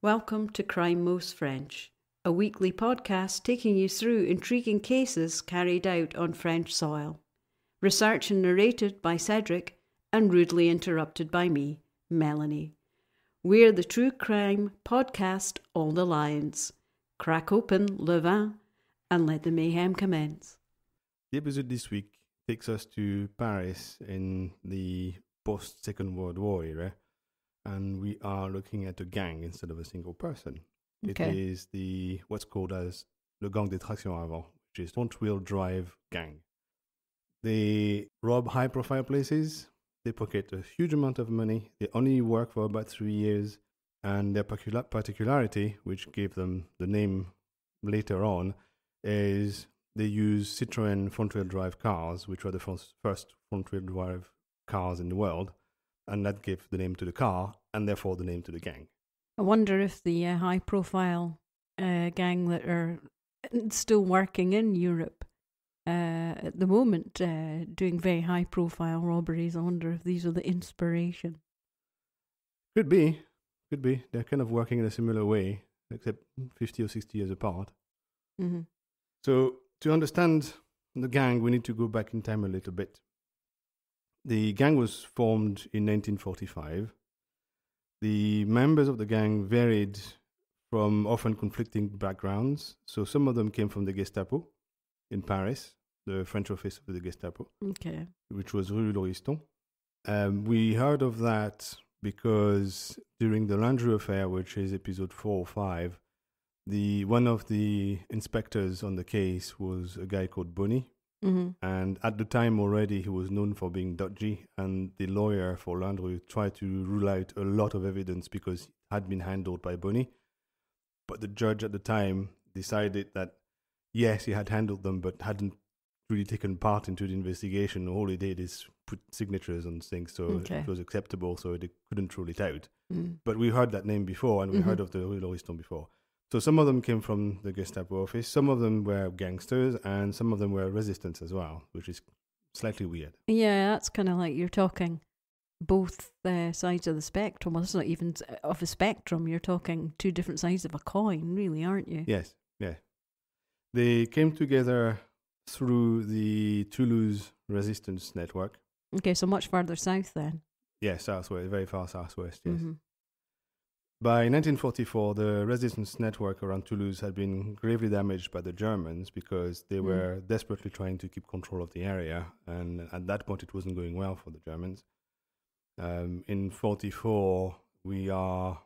Welcome to Crime Most French, a weekly podcast taking you through intriguing cases carried out on French soil. Research and narrated by Cedric and rudely interrupted by me, Melanie. We're the true crime podcast All the Lions. Crack open le vin and let the mayhem commence. The episode this week takes us to Paris in the post Second World War era, and we are looking at a gang instead of a single person. Okay. It is the what's called as le gang des tractions avant, which is front wheel drive gang. They rob high profile places, they pocket a huge amount of money, they only work for about three years, and their particular- particularity, which gave them the name later on, is they use Citroën front wheel drive cars, which were the first, first front wheel drive cars in the world, and that gave the name to the car and therefore the name to the gang. I wonder if the uh, high profile uh, gang that are still working in Europe uh, at the moment, uh, doing very high profile robberies, I wonder if these are the inspiration. Could be, could be. They're kind of working in a similar way, except 50 or 60 years apart. Mm-hmm. So, to understand the gang, we need to go back in time a little bit. The gang was formed in 1945. The members of the gang varied from often conflicting backgrounds. So, some of them came from the Gestapo in Paris, the French office of the Gestapo Okay. which was Rue Lauriston. Um, we heard of that because during the Landru affair, which is episode four or five, the one of the inspectors on the case was a guy called Bonny, Mm-hmm. and at the time already he was known for being dodgy. And the lawyer for Landru tried to rule out a lot of evidence because it had been handled by Bonny, but the judge at the time decided that yes, he had handled them, but hadn't really taken part into the investigation. All he did is put signatures on things, so Okay. it was acceptable. So they couldn't rule it out. Mm. But we heard that name before, and we Mhm. heard of the Rue Lauriston before. So some of them came from the Gestapo office, some of them were gangsters, and some of them were resistance as well, which is slightly weird. Yeah, that's kind of like you're talking both uh, sides of the spectrum. Well, it's not even s- of a spectrum. You're talking two different sides of a coin, really, aren't you? Yes, yeah. They came together through the Toulouse resistance network. Okay, so much further south then. Yeah, southwest, very far southwest, yes. Mhm. By 1944, the resistance network around Toulouse had been gravely damaged by the Germans because they Mm. were desperately trying to keep control of the area, and at that point, it wasn't going well for the Germans. Um, in 44, we are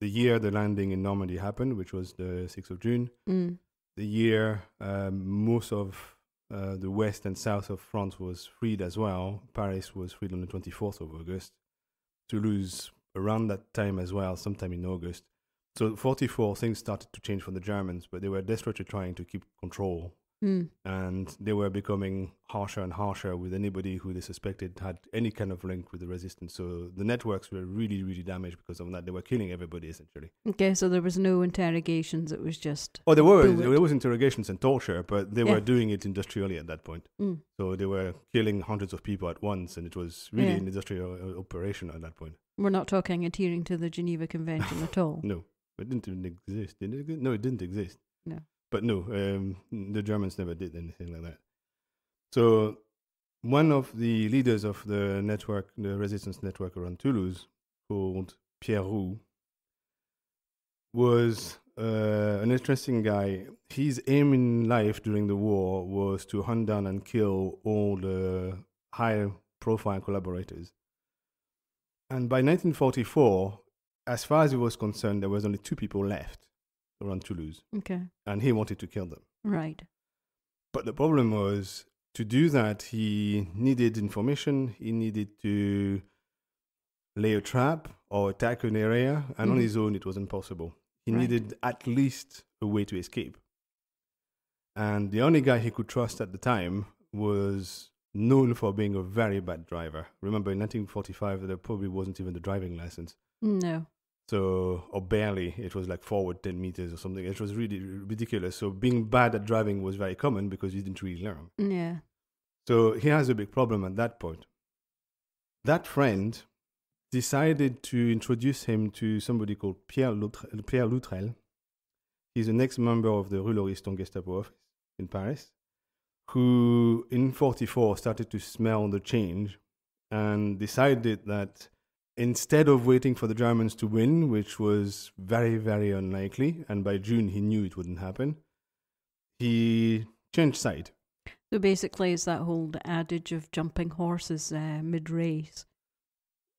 the year the landing in Normandy happened, which was the 6th of June. Mm. The year um, most of uh, the west and south of France was freed as well. Paris was freed on the 24th of August. Toulouse around that time as well, sometime in August. So 44 things started to change for the Germans, but they were desperately trying to keep control Mm. and they were becoming harsher and harsher with anybody who they suspected had any kind of link with the resistance. So the networks were really, really damaged because of that. They were killing everybody essentially. Okay, so there was no interrogations. It was just. Oh, there were Bullet. there was interrogations and torture, but they Yeah. were doing it industrially at that point. Mm. So they were killing hundreds of people at once, and it was really Yeah. an industrial uh, operation at that point. We're not talking adhering to the Geneva Convention at all. No, it didn't even exist. Did it? No, it didn't exist. No. But no, um, the Germans never did anything like that. So one of the leaders of the network, the resistance network around Toulouse, called Pierre Roux, was uh, an interesting guy. His aim in life during the war was to hunt down and kill all the high profile collaborators. And by 1944, as far as he was concerned, there was only two people left around Toulouse, Okay, and he wanted to kill them. right. But the problem was to do that, he needed information, he needed to lay a trap or attack an area, and on Mhm. his own, it was impossible. He Right. needed at least a way to escape. And the only guy he could trust at the time was known for being a very bad driver. Remember, in 1945, there probably wasn't even the driving license. No. So, or barely, it was like forward 10 meters or something. It was really ridiculous. So, being bad at driving was very common because you didn't really learn. Yeah. So, he has a big problem at that point. That friend decided to introduce him to somebody called Pierre, Loutre- Pierre Loutrel. He's an ex-member of the Rue Lauriston Gestapo office in Paris, who in 44 started to smell the change and decided that instead of waiting for the Germans to win, which was very, very unlikely, and by June he knew it wouldn't happen, he changed side. So basically, it's that whole adage of jumping horses uh, mid race.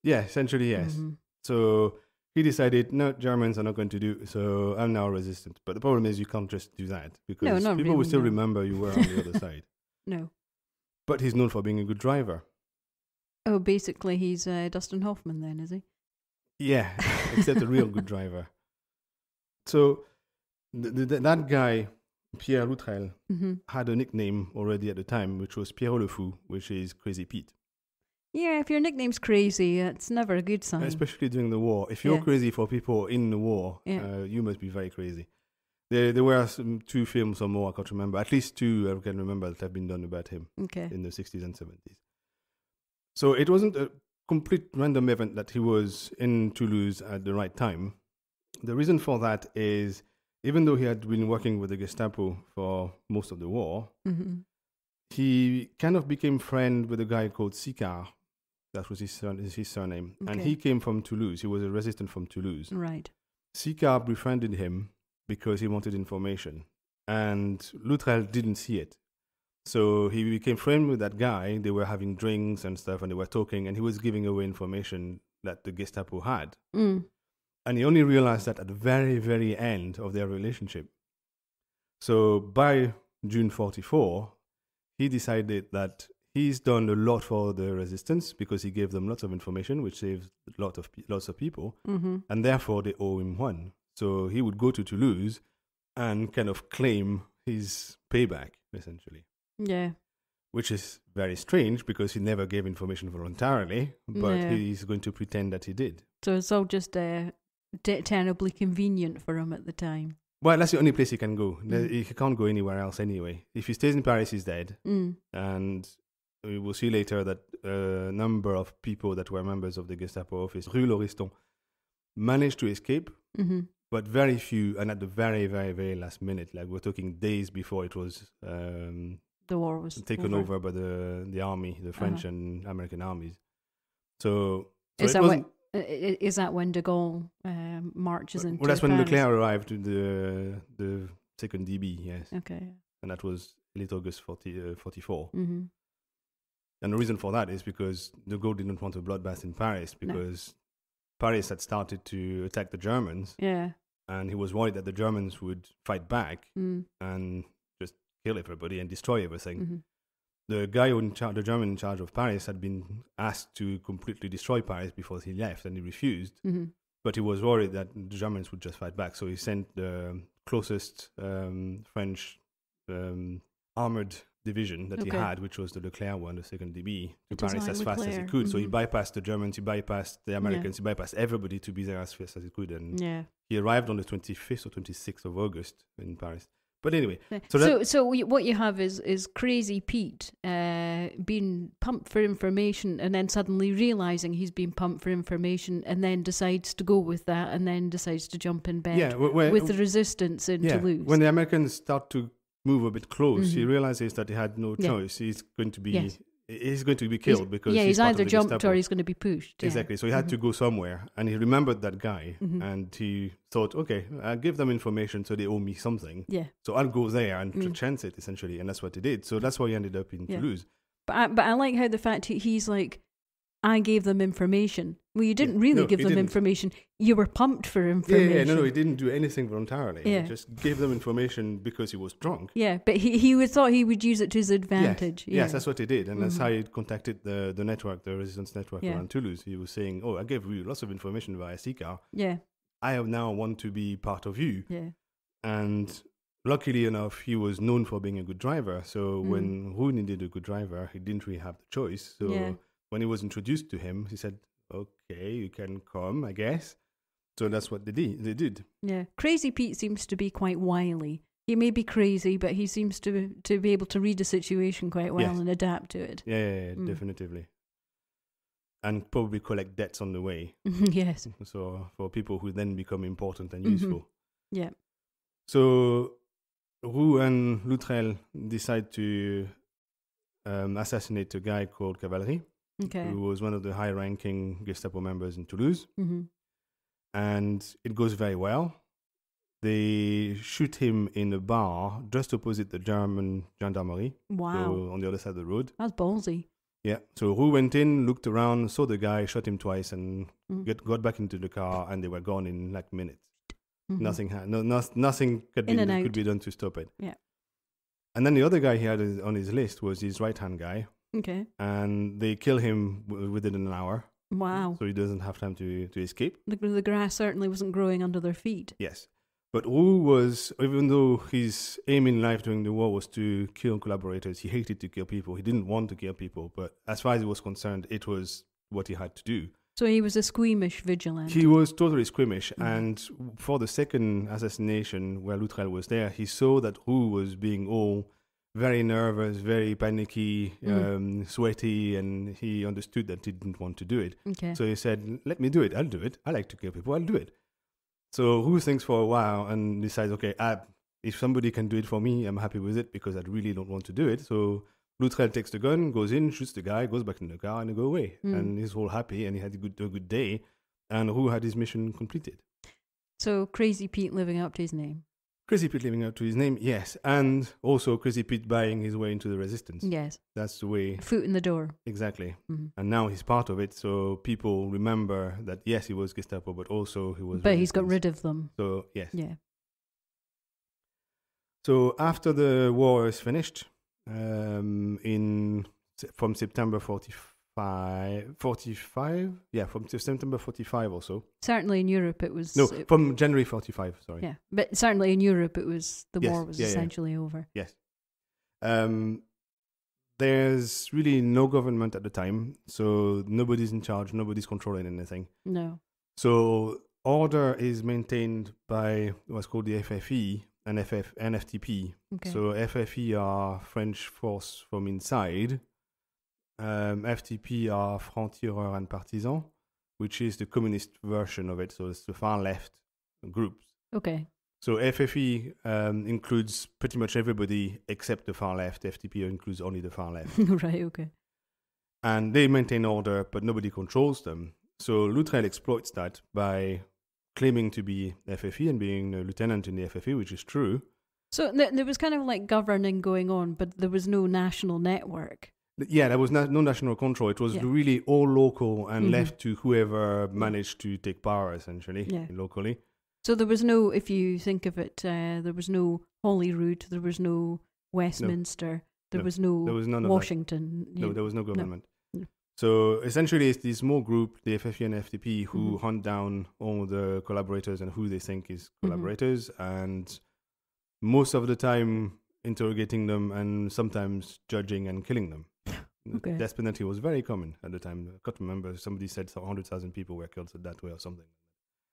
Yeah, essentially, yes. Mhm. So he decided, no, Germans are not going to do so. I'm now resistant. But the problem is, you can't just do that because not people will still no. remember you were on the other side. No. But he's known for being a good driver. Oh, basically, he's uh, Dustin Hoffman, then, is he? Yeah, except a real good driver. So th- th- that guy, Pierre Loutrel, hmm had a nickname already at the time, which was Pierrot le Fou, which is Crazy Pete. Yeah, if your nickname's crazy, it's never a good sign. Especially during the war. If you're Yeah. crazy for people in the war, Yeah. uh, you must be very crazy. There, there were some, two films or more, I can't remember. At least two I can remember that have been done about him okay. in the 60s and 70s. So it wasn't a complete random event that he was in Toulouse at the right time. The reason for that is even though he had been working with the Gestapo for most of the war, hmm he kind of became friend with a guy called Sicard. That was his, sur- his surname. And he came from Toulouse. He was a resistant from Toulouse. Right. Sicard befriended him because he wanted information. And Loutrel didn't see it. So he became friends with that guy. They were having drinks and stuff, and they were talking, and he was giving away information that the Gestapo had. Mm. And he only realized that at the very, very end of their relationship. So by June 44, he decided that he's done a lot for the resistance because he gave them lots of information, which saved lot of, lots of people, hmm and therefore they owe him one. So he would go to Toulouse and kind of claim his payback, essentially. Yeah. Which is very strange because he never gave information voluntarily, but Yeah. he's going to pretend that he did. So it's all just uh, terribly convenient for him at the time. Well, that's the only place he can go. Mm. He can't go anywhere else anyway. If he stays in Paris, he's dead. Mm. And we will see later that a number of people that were members of the Gestapo office, Rue Lauriston, managed to escape, hmm but very few, and at the very, very, very last minute. Like we're talking days before it was um, The war was taken over. by the the army, the French and American armies. So, so Uh-huh. Is that when? uh, i- that when De Gaulle um, marches into? well, that's when Paris? Leclerc arrived to the the second DB, yes, Okay. and that was late August 40, uh, 44. hmm And the reason for that is because de Gaulle didn't want a bloodbath in Paris No. because Paris had started to attack the Germans, Yeah. and he was worried that the Germans would fight back Mm. and just kill everybody and destroy everything. hmm The guy who in char- the German in charge of Paris had been asked to completely destroy Paris before he left, and he refused. hmm But he was worried that the Germans would just fight back, so he sent the closest um, French um, armored division that Okay. he had, which was the Leclerc one, the second DB, to It Paris as fast as he Leclerc, could. So he mhm. bypassed the Germans, he bypassed the Americans, he bypassed everybody to be there as fast as he could. And Yeah. he arrived on the 25th or 26th of August in Paris. But anyway, So, So so, that- so, we- what you have is is crazy Pete uh, being pumped for information, and then suddenly realizing he's been pumped for information, and then decides to go with that, and then decides to jump in bed yeah, where- with the resistance in yeah, Toulouse. when the Americans start to move a bit close, he Mhm. realizes that he had no Yeah. choice. He's going to be Yes. he's going to be He's- killed because yeah, he's, he's, either jumped Gestapo. or he's going to be pushed. yeah. Exactly. So he had to Mhm. go somewhere, and he remembered that guy, Mhm. and he thought, okay, I'll give them information, so they owe me something. Yeah, So I'll go there and Mm. chance it essentially, and that's what he did. So that's why he ended up in Yeah. Toulouse. but I, but I like how the fact he, he's like, I gave them information. Well, you didn't Yeah. really No, give them didn't. information. You were pumped for Yeah, information. yeah, no, no, he didn't do anything voluntarily. Yeah. He just gave them information because he was drunk. Yeah, but he he thought he would use it to his advantage. Yes, yeah. yes that's what he did, and that's Mhm. how he contacted the the network, the resistance network Yeah. around Toulouse. He was saying, "Oh, I gave you lots of information via Sicard. yeah, I have now want to be part of you." yeah. And luckily enough, he was known for being a good driver. So Mm. when Roux needed a good driver, he didn't really have the choice. So Yeah. When he was introduced to him, he said, "Okay, you can come, I guess." So that's what they did. They did. Yeah, Crazy Pete seems to be quite wily. He may be crazy, but he seems to to be able to read the situation quite well Yes. and adapt to it. Yeah, yeah, yeah, Mm. definitively. and probably collect debts on the way. yes. So for people who then become important and Mhm. useful. Yeah. So Roux and Loutrel decide to um, assassinate a guy called Cavalry, Okay. who was one of the high-ranking Gestapo members in Toulouse, hmm and it goes very well. They shoot him in a bar just opposite the German gendarmerie, Wow. so on the other side of the road. That's ballsy. Yeah. So Roux went in, looked around, saw the guy, shot him twice, and Mm. get, got back into the car, and they were gone in like minutes. Mhm. Nothing, ha- no, no, nothing could be, could be done to stop it. Yeah. And then the other guy he had on his list was his right hand guy, Okay. and they kill him w- within an hour, Wow. so he doesn't have time to, to escape. The, the grass certainly wasn't growing under their feet. Yes. But Roux was, even though his aim in life during the war was to kill collaborators, he hated to kill people. He didn't want to kill people, but as far as he was concerned, it was what he had to do. So he was a squeamish vigilante. He was totally squeamish, Mhm. and for the second assassination, where Loutrel was there, he saw that Roux was being all very nervous, very panicky, Mm. um, sweaty, and he understood that he didn't want to do it. okay. So he said, "Let me do it. I'll do it. I like to kill people. I'll do it." So Roux thinks for a while and decides, "Okay, I, if somebody can do it for me, I'm happy with it because I really don't want to do it." So Loutrel takes the gun, goes in, shoots the guy, goes back in the car, and they go away. Mm. And he's all happy, and he had a good, a good day. And Roux had his mission completed. so Crazy Pete living up to his name. Crazy Pete living up to his name, yes, and also Crazy Pete buying his way into the resistance. Yes. That's the way, Foot in the door. exactly. Mhm. And now he's part of it, so people remember that yes, he was Gestapo, but also he was. But he's got rid of them. So yes. Yeah. So after the war is finished, um, in from September 45, 45, yeah, from September 45 or so. Certainly in Europe it was. No, it- from January 45, sorry. yeah. But certainly in Europe it was. The Yes, war was yeah, yeah. essentially over. Yes. Um, there's really no government at the time, so nobody's in charge, nobody's controlling anything. No. So order is maintained by what's called the FFI and FF and FTP. Okay. So FFI are French force from inside. Um, FTP are Front Tireur and Partisan, which is the communist version of it. So it's the far left groups. okay. So FFI um, includes pretty much everybody except the far left. FTP includes only the far left. right. Okay. and they maintain order, but nobody controls them. So Loutrel exploits that by claiming to be FFI and being a lieutenant in the FFI, which is true. So th- there was kind of like governing going on, but there was no national network. Yeah, there was na- no national control. It was Yeah. really all local and Mhm. left to whoever managed to take power, essentially, Yeah. locally. So there was no, if you think of it, uh, there was no Holyrood, there was no Westminster, there No. was no, There was none. Washington. No, there was no government. No. So essentially, it's this small group, the FFI and FTP, who Mhm. hunt down all the collaborators and who they think is Mhm. collaborators, and most of the time interrogating them and sometimes judging and killing them. Okay. Death penalty was very common at the time. I can't remember. Somebody said 100,000 people were killed that way or something.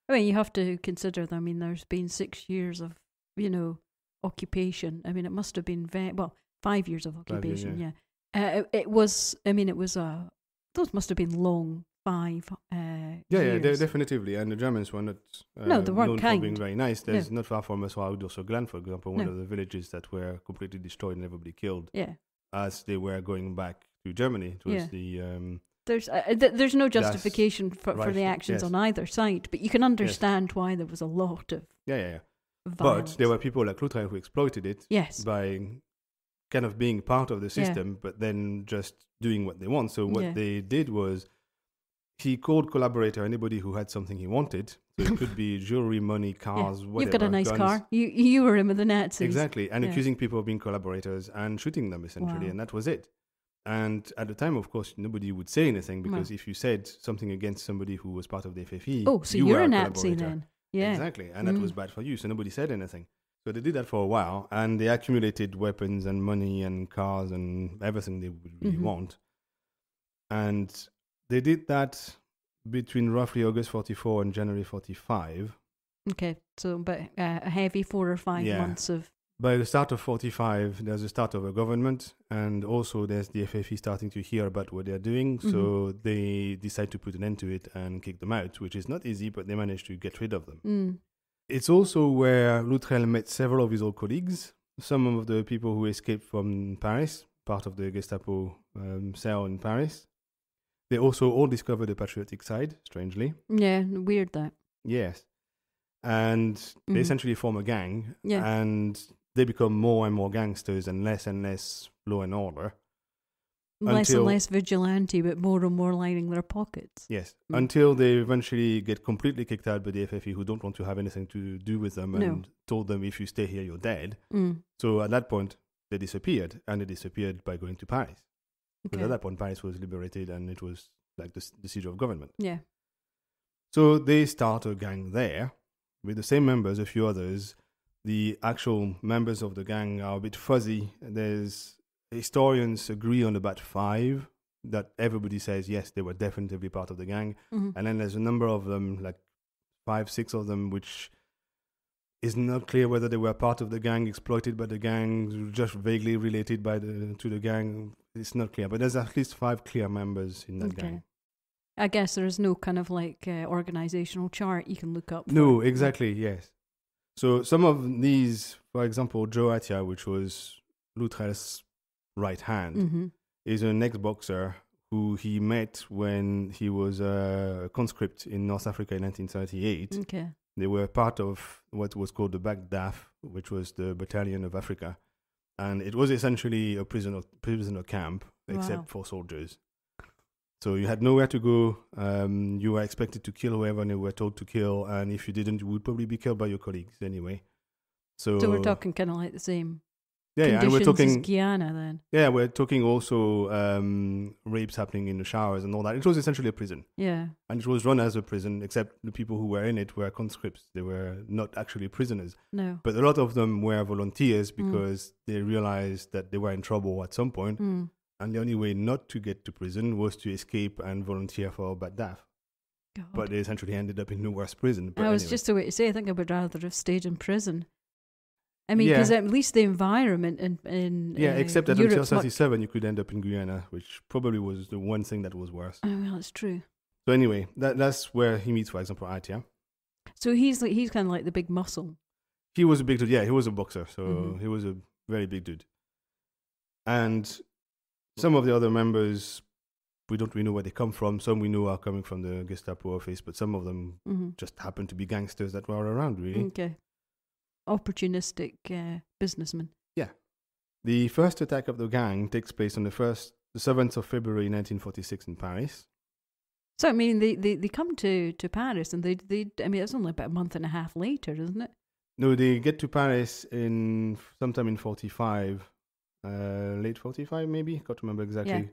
I mean, you have to consider. That I mean, there's been six years of, you know, occupation. I mean, it must have been very well five years of Five years, occupation. yeah, Uh, it, it was. I mean, it was Uh, those must have been long five. Uh, Yeah, yeah, years. definitively. And the Germans were not uh, No, they weren't for being very nice. There's not far from us, or Glen, for example, one No. of the villages that were completely destroyed and everybody killed. yeah. as they were going back to Germany. It was Yeah. the um, There's uh, th- there's no justification for, for the actions yes. on either side, but you can understand why there was a lot of yeah, yeah, yeah. violence. But there were people like Loutrel who exploited it yes, by kind of being part of the Yeah. system, but then just doing what they want. So what Yeah. they did was he called collaborator anybody who had something he wanted. So it could be jewelry, money, Yeah. cars, whatever. You've got a nice guns. car. You you were in with the Nazis. Exactly, and Yeah. accusing people of being collaborators and shooting them essentially, Wow. and that was it. And at the time, of course, nobody would say anything because if you said something against somebody who was part of the FFI, Oh, so you are were a Nazi then? Yeah. Exactly, and that was Mm. bad for you, so nobody said anything. So they did that for a while, and they accumulated weapons and money and cars and everything they would really Mhm. want. And they did that between roughly August 44 and January 45. Okay, so but uh, a heavy four or five Yeah. months of by the start of 45, there's the start of a government, and also there's the FFI starting to hear about what they're doing. Mm-hmm. So they decide to put an end to it and kick them out, which is not easy, but they manage to get rid of them. Mm. It's also where Loutrel met several of his old colleagues, some of the people who escaped from Paris, part of the Gestapo um, cell in Paris. They also all discovered the patriotic side, strangely. Yeah, weird that. Yes. And they Mhm. essentially form a gang, Yeah. and they become more and more gangsters and less and less law and order. Less and less vigilante, but more and more lining their pockets. Yes, Mm. until they eventually get completely kicked out by the FFI, who don't want to have anything to do with them, No. and told them if you stay here, you're dead. Mm. So at that point, they disappeared, and they disappeared by going to Paris. Because Okay. at that point, Paris was liberated, and it was like the, the siege of government. Yeah. So they start a gang there with the same members, a few others. The actual members of the gang are a bit fuzzy. There's historians agree on about five that everybody says yes, they were definitely part of the gang, Mhm. and then there's a number of them, like five, six of them, which is not clear whether they were part of the gang, exploited by the gang, just vaguely related by the to the gang. It's not clear, but there's at least five clear members in that Okay. gang. I guess there is no kind of like uh, organizational chart you can look up. No, it. exactly, yes. So some of these, for example, Joe Atia, which was Loutrel's right hand, Mhm. is an ex-boxer who he met when he was a conscript in North Africa in 1938. Okay. They were part of what was called the Bat d'Af, which was the battalion of Africa. And it was essentially a prisoner, prisoner camp, except Wow. for soldiers. So you had nowhere to go. Um, you were expected to kill whoever you were told to kill. And if you didn't, you would probably be killed by your colleagues anyway. So, So we're talking kind of like the same yeah, yeah, and we're talking Guyana then. yeah, we're talking also um, rapes happening in the showers and all that. It was essentially a prison, Yeah. and it was run as a prison, except the people who were in it were conscripts. They were not actually prisoners, No. but a lot of them were volunteers Mm. because they realized that they were in trouble at some point, Mm. And the only way not to get to prison was to escape and volunteer for. God. But they essentially ended up in worst prison. But I was anyway. just the way to say. I think I would rather have stayed in prison. I mean, Yeah. because at least the environment in in yeah, uh, except that until Europe's much- 37, you could end up in Guyana, which probably was the one thing that was worse. Oh, well, it's true. So anyway, that that's where he meets, for example, Atia. So he's like he's kind of like the big muscle. He was a big dude. Yeah, he was a boxer, so Mhm. he was a very big dude. And some of the other members, we don't really know where they come from. Some we know are coming from the Gestapo office, but some of them hmm just happen to be gangsters that were around. Really, Okay. Opportunistic uh, Yeah, the first attack of the gang takes place on the first, the seventh of February, nineteen forty-six, in Paris. So I mean, they, they, they come to, to Paris and they they I mean it's only about a month and a half later, isn't it? No, they get to Paris in sometime in forty-five, uh, late forty-five, maybe. Can't remember exactly. Yeah.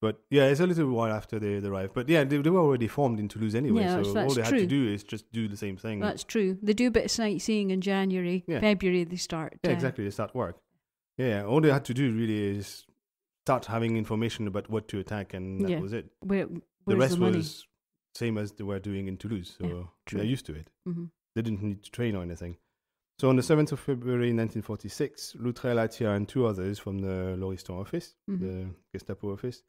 But yeah, it's a little while after they, they arrive. But yeah, they, they were already formed in Toulouse anyway, Yeah, so all they had to do is just do the same thing. That's true. They do a bit of sightseeing in January, Yeah. February. They start. yeah, uh, exactly. They start work. Yeah, all they had to do really is start having information about what to attack, and that was it. Where, The rest the was same as they were doing in Toulouse, so they're used to it. hmm They didn't need to train or anything. So on the 7th of February 1946, Loutrel, Atia, and two others from the Lauriston office, Mhm. the Gestapo office,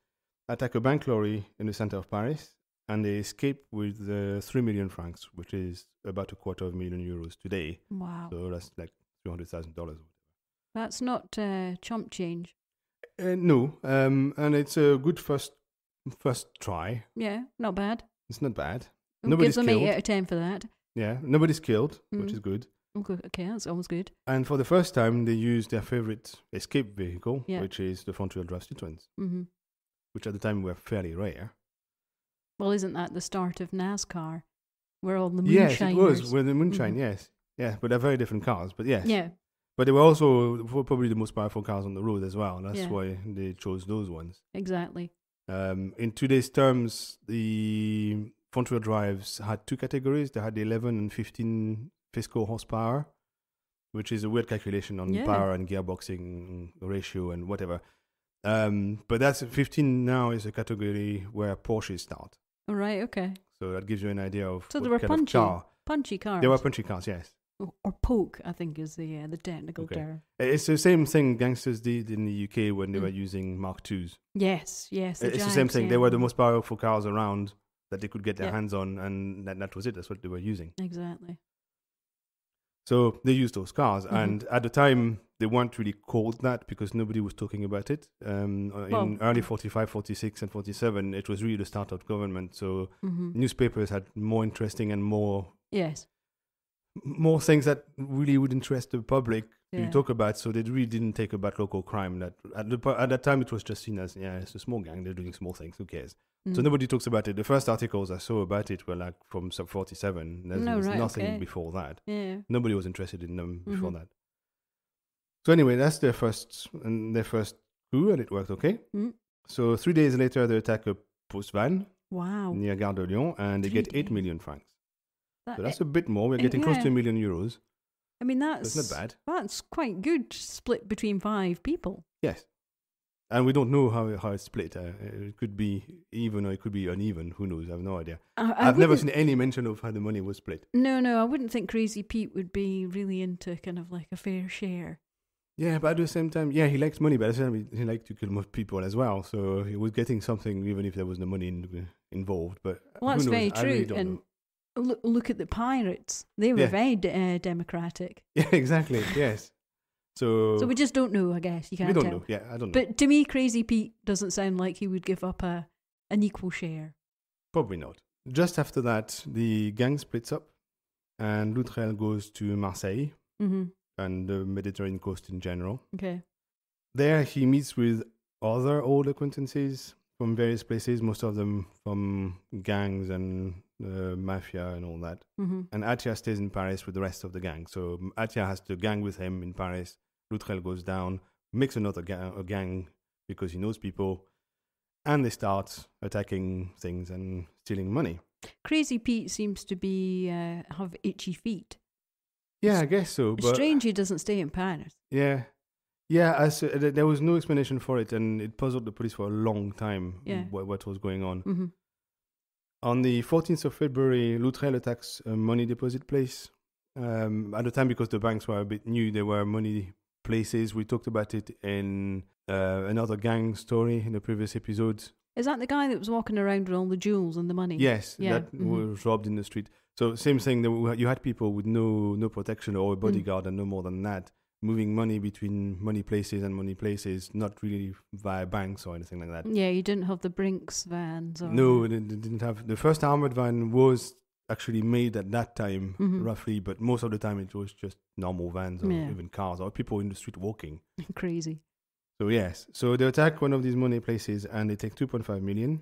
attack a bank lorry in the center of Paris, and they escape with uh, 3 million francs, which is about a quarter of a million euros today. Wow, So that's like $300,000. that's not uh, chump change. Uh, no, um, and it's a good first first try. Yeah, not bad. It's not bad. Who Nobody's gives them killed. out of ten for that? Yeah, nobody's killed, which Mm. is good. Okay, okay, that's almost good. And for the first time, they used their favorite escape vehicle, Yeah. which is the front-wheel drive Citroens, hmm which at the time were fairly rare. Well, isn't that the start of NASCAR? Where all the moonshiners? Yes, it was with the moonshine. Mhm. Yes, yeah, but they're very different cars. But yes, Yeah, but they were also probably the most powerful cars on the road as well. That's Yeah. why they chose those ones. exactly. Um, in today's terms, the front-wheel drives had two categories. They had the 11 and 15 fiscal horsepower, which is a weird calculation on Yeah. power and gearboxing ratio and whatever. Um, but that's 15 now is a category where Porsches start. All right, okay. So that gives you an idea of So there were punchy. car. Punchy cars. There were punchy cars, yes. Or, or poke, I think, is the uh, the technical Okay. term. It's the same thing gangsters did in the UK when they Mm. were using Mark IIs. Yes, yes. it's the same thing. yeah. They were the most powerful cars around that they could get their Yeah. hands on, and that, that was it. That's what they were using. Exactly. So they used those cars, Mhm. and at the time they weren't really called that because nobody was talking about it. Um, uh, in Well, early mm. 45, 46, and 47, it was really the start of government. So hmm newspapers had more interesting and more Yes. More things that really would interest the public Yeah. to talk about. So they really didn't take about local crime. That at, the, at that time it was just seen as yeah, it's a small gang. They're doing small things. Who cares? So Mm. nobody talks about it. The first articles I saw about it were like from sub 47. There's, No, there's right, nothing okay. before that. Yeah. Nobody was interested in them before Mhm. that. So anyway, that's their first and their first coup, and it worked okay. Mm. So three days later, they attack a post van Wow. near Gare de Lyon, and they Three get eight days. million francs. That- So that's a bit more. We're getting close to a million euros. I mean, that's not bad. That's quite good. Split between five people. Yes. And we don't know how how it's split. Uh, it could be even or it could be uneven. Who knows? I have no idea. I, I've never seen any mention of how the money was split. No, no, I wouldn't think Crazy Pete would be really into kind of like a fair share. Yeah, but at the same time, yeah, he likes money, but at the same time, he- liked to kill more people as well. So he was getting something, even if there was no money in, involved. But Well, who that's knows? very really true. don't and know. Look, look at the pirates; they were Yeah. very de- uh, democratic. Yeah, exactly. Yes. So, So we just don't know. I guess you can't we don't tell. know. Yeah, I don't know. But to me, Crazy Pete doesn't sound like he would give up a an equal share. Probably not. Just after that, the gang splits up, and Loutrel goes to Marseille hmm and the Mediterranean coast in general. Okay. There, he meets with other old acquaintances from various places, most of them from gangs and uh, mafia and all that. hmm And Atia stays in Paris with the rest of the gang. So Atia has to gang with him in Paris. Loutrel goes down, makes another ga- a gang because he knows people, and they start attacking things and stealing money. Crazy Pete seems to be uh, have itchy feet. Yeah, I guess so. But strange he doesn't stay in Paris. yeah, yeah. As uh, there was no explanation for it, and it puzzled the police for a long time. Yeah. What, what was going on? hmm On the 14th of February, Loutrel attacks a money deposit place. Um, at the time, because the banks were a bit new, there were money places. We talked about it in uh, another gang story in the previous episode. Is that the guy that was walking around with all the jewels and the money? Yes, Yeah, that mhm. was robbed in the street. So same thing. You had people with no no protection or a Mm. bodyguard and no more than that, moving money between money places and money places, not really via banks or anything like that. Yeah, you didn't have the Brinks vans. Or No, they, they didn't have the first armored van was actually made at that time, Mhm. roughly, but most of the time it was just normal vans or Yeah. even cars or people in the street walking. crazy. So yes, so they attack one of these money places and they take 2.5 million.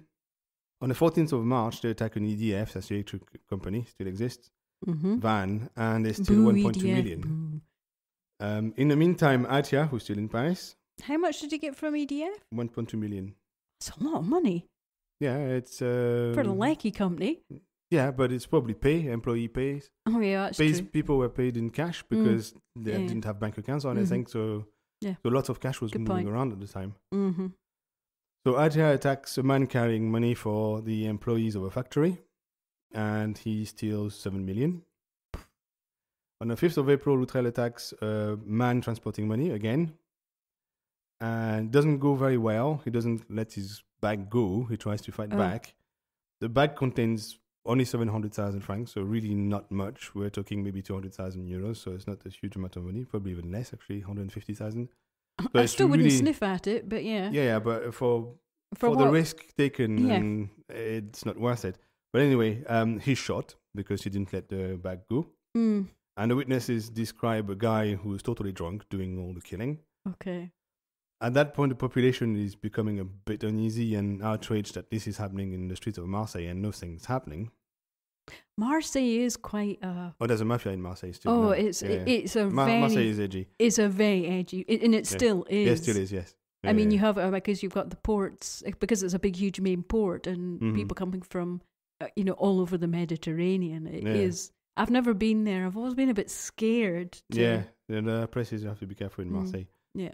On the 14th of March, they attack an EDF, that's the electric company, still exists, Mm-hmm. van, and they steal Boo, 1.2 EDF, million. boo. Um, in the meantime, Atia, who's still in Paris, How much did you get from EDF? 1.2 million. That's a lot of money Yeah, it's uh, for the Lecky company. Yeah, but it's probably pay. Employee pays. Oh yeah, that's pays true. people were paid in cash because they Yeah. didn't have bank accounts or anything. So, Yeah. so lots of cash was Good moving point. around at the time. Mm-hmm. So Atia attacks a man carrying money for the employees of a factory, and he steals seven million. On the fifth of April, Loutrel attacks a man transporting money again, and doesn't go very well. He doesn't let his bag go. He tries to fight Oh. back. The bag contains only seven hundred thousand francs, so really not much. We're talking maybe two hundred thousand euros, so it's not a huge amount of money. Probably even less, actually, one hundred fifty thousand. I it's still wouldn't sniff at it, but yeah. Yeah, yeah, but for For, for, the risk taken, Yeah. and it's not worth it. But anyway, um, he's shot because he didn't let the bag go. Mm, And the witnesses describe a guy who was totally drunk doing all the killing. okay. At that point, the population is becoming a bit uneasy and outraged that this is happening in the streets of Marseille and nothing's happening. Marseille is quite a. Oh, there's a mafia in Marseille still. Oh, no? it's Yeah, yeah. it's a Ma- very Marseille is edgy. it's a very edgy, it, and it Yeah. still is. Yes, still is, yes. I mean, Yeah, you yeah. have uh, because you've got the ports uh, because it's a big, huge main port, and Mhm. people coming from, uh, you know, all over the Mediterranean. It is. I've never been there. I've always been a bit scared. To, Yeah, the the places you have to be careful in Mm. Marseille. Yeah.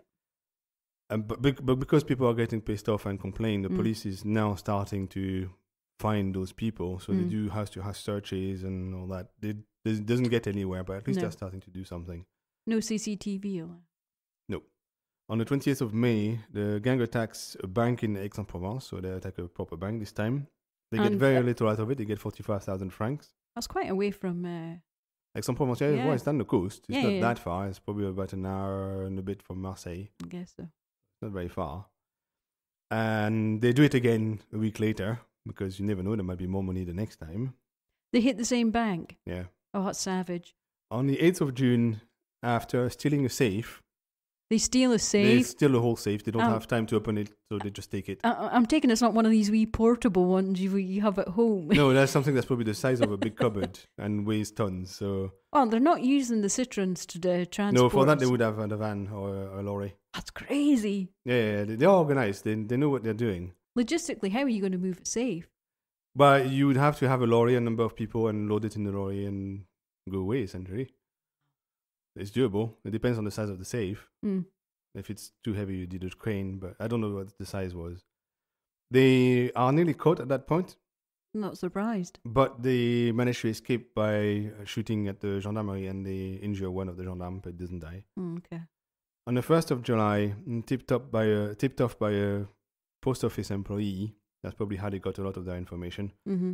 Um, but, but because people are getting pissed off and complain, the Mm. police is now starting to find those people. So they Mm. do house to house searches and all that. They It doesn't get anywhere, but at least No. they're starting to do something. No CCTV. Or... No. On the 20th of May, the gang attacks a bank in Aix-en-Provence, so they attack a proper bank this time. They get And- very little out of it. They get 45,000 francs. That's quite away from. Uh, Aix-en-Provence, yeah, Yeah. well, it's down the coast. It's Yeah, not yeah, that far. It's probably about an hour and a bit from Marseille. I guess so. not very far. And they do it again a week later because you never know, there might be more money the next time. They hit the same bank. Yeah. Oh, that's savage. On the 8th of June, after stealing a safe, They steal a safe. they steal a whole safe. They don't Oh. have time to open it, so they just take it. I, I'm taking it's not one of these wee portable ones you, you have at home. no, that's something that's probably the size of a big cupboard and weighs tons. So, oh, they're not using the Citroens to uh, transport. no, for that, they would have a van or a, a lorry. That's crazy. Yeah, yeah, they- they're organized. They, they know what they're doing. Logistically, how are you going to move it safe? But you would have to have a lorry, a number of people, and load it in the lorry and go away, essentially. It's doable. It depends on the size of the safe. Mm. If it's too heavy, you did a crane, but I don't know what the size was. They are nearly caught at that point, not surprised. but they manage to escape by shooting at the gendarmerie and they injure one of the gendarmes, but doesn't die. Mm, okay. On the 1st of July, mm, tipped, up by a, tipped off by a post office employee, that's probably how they got a lot of their information. hmm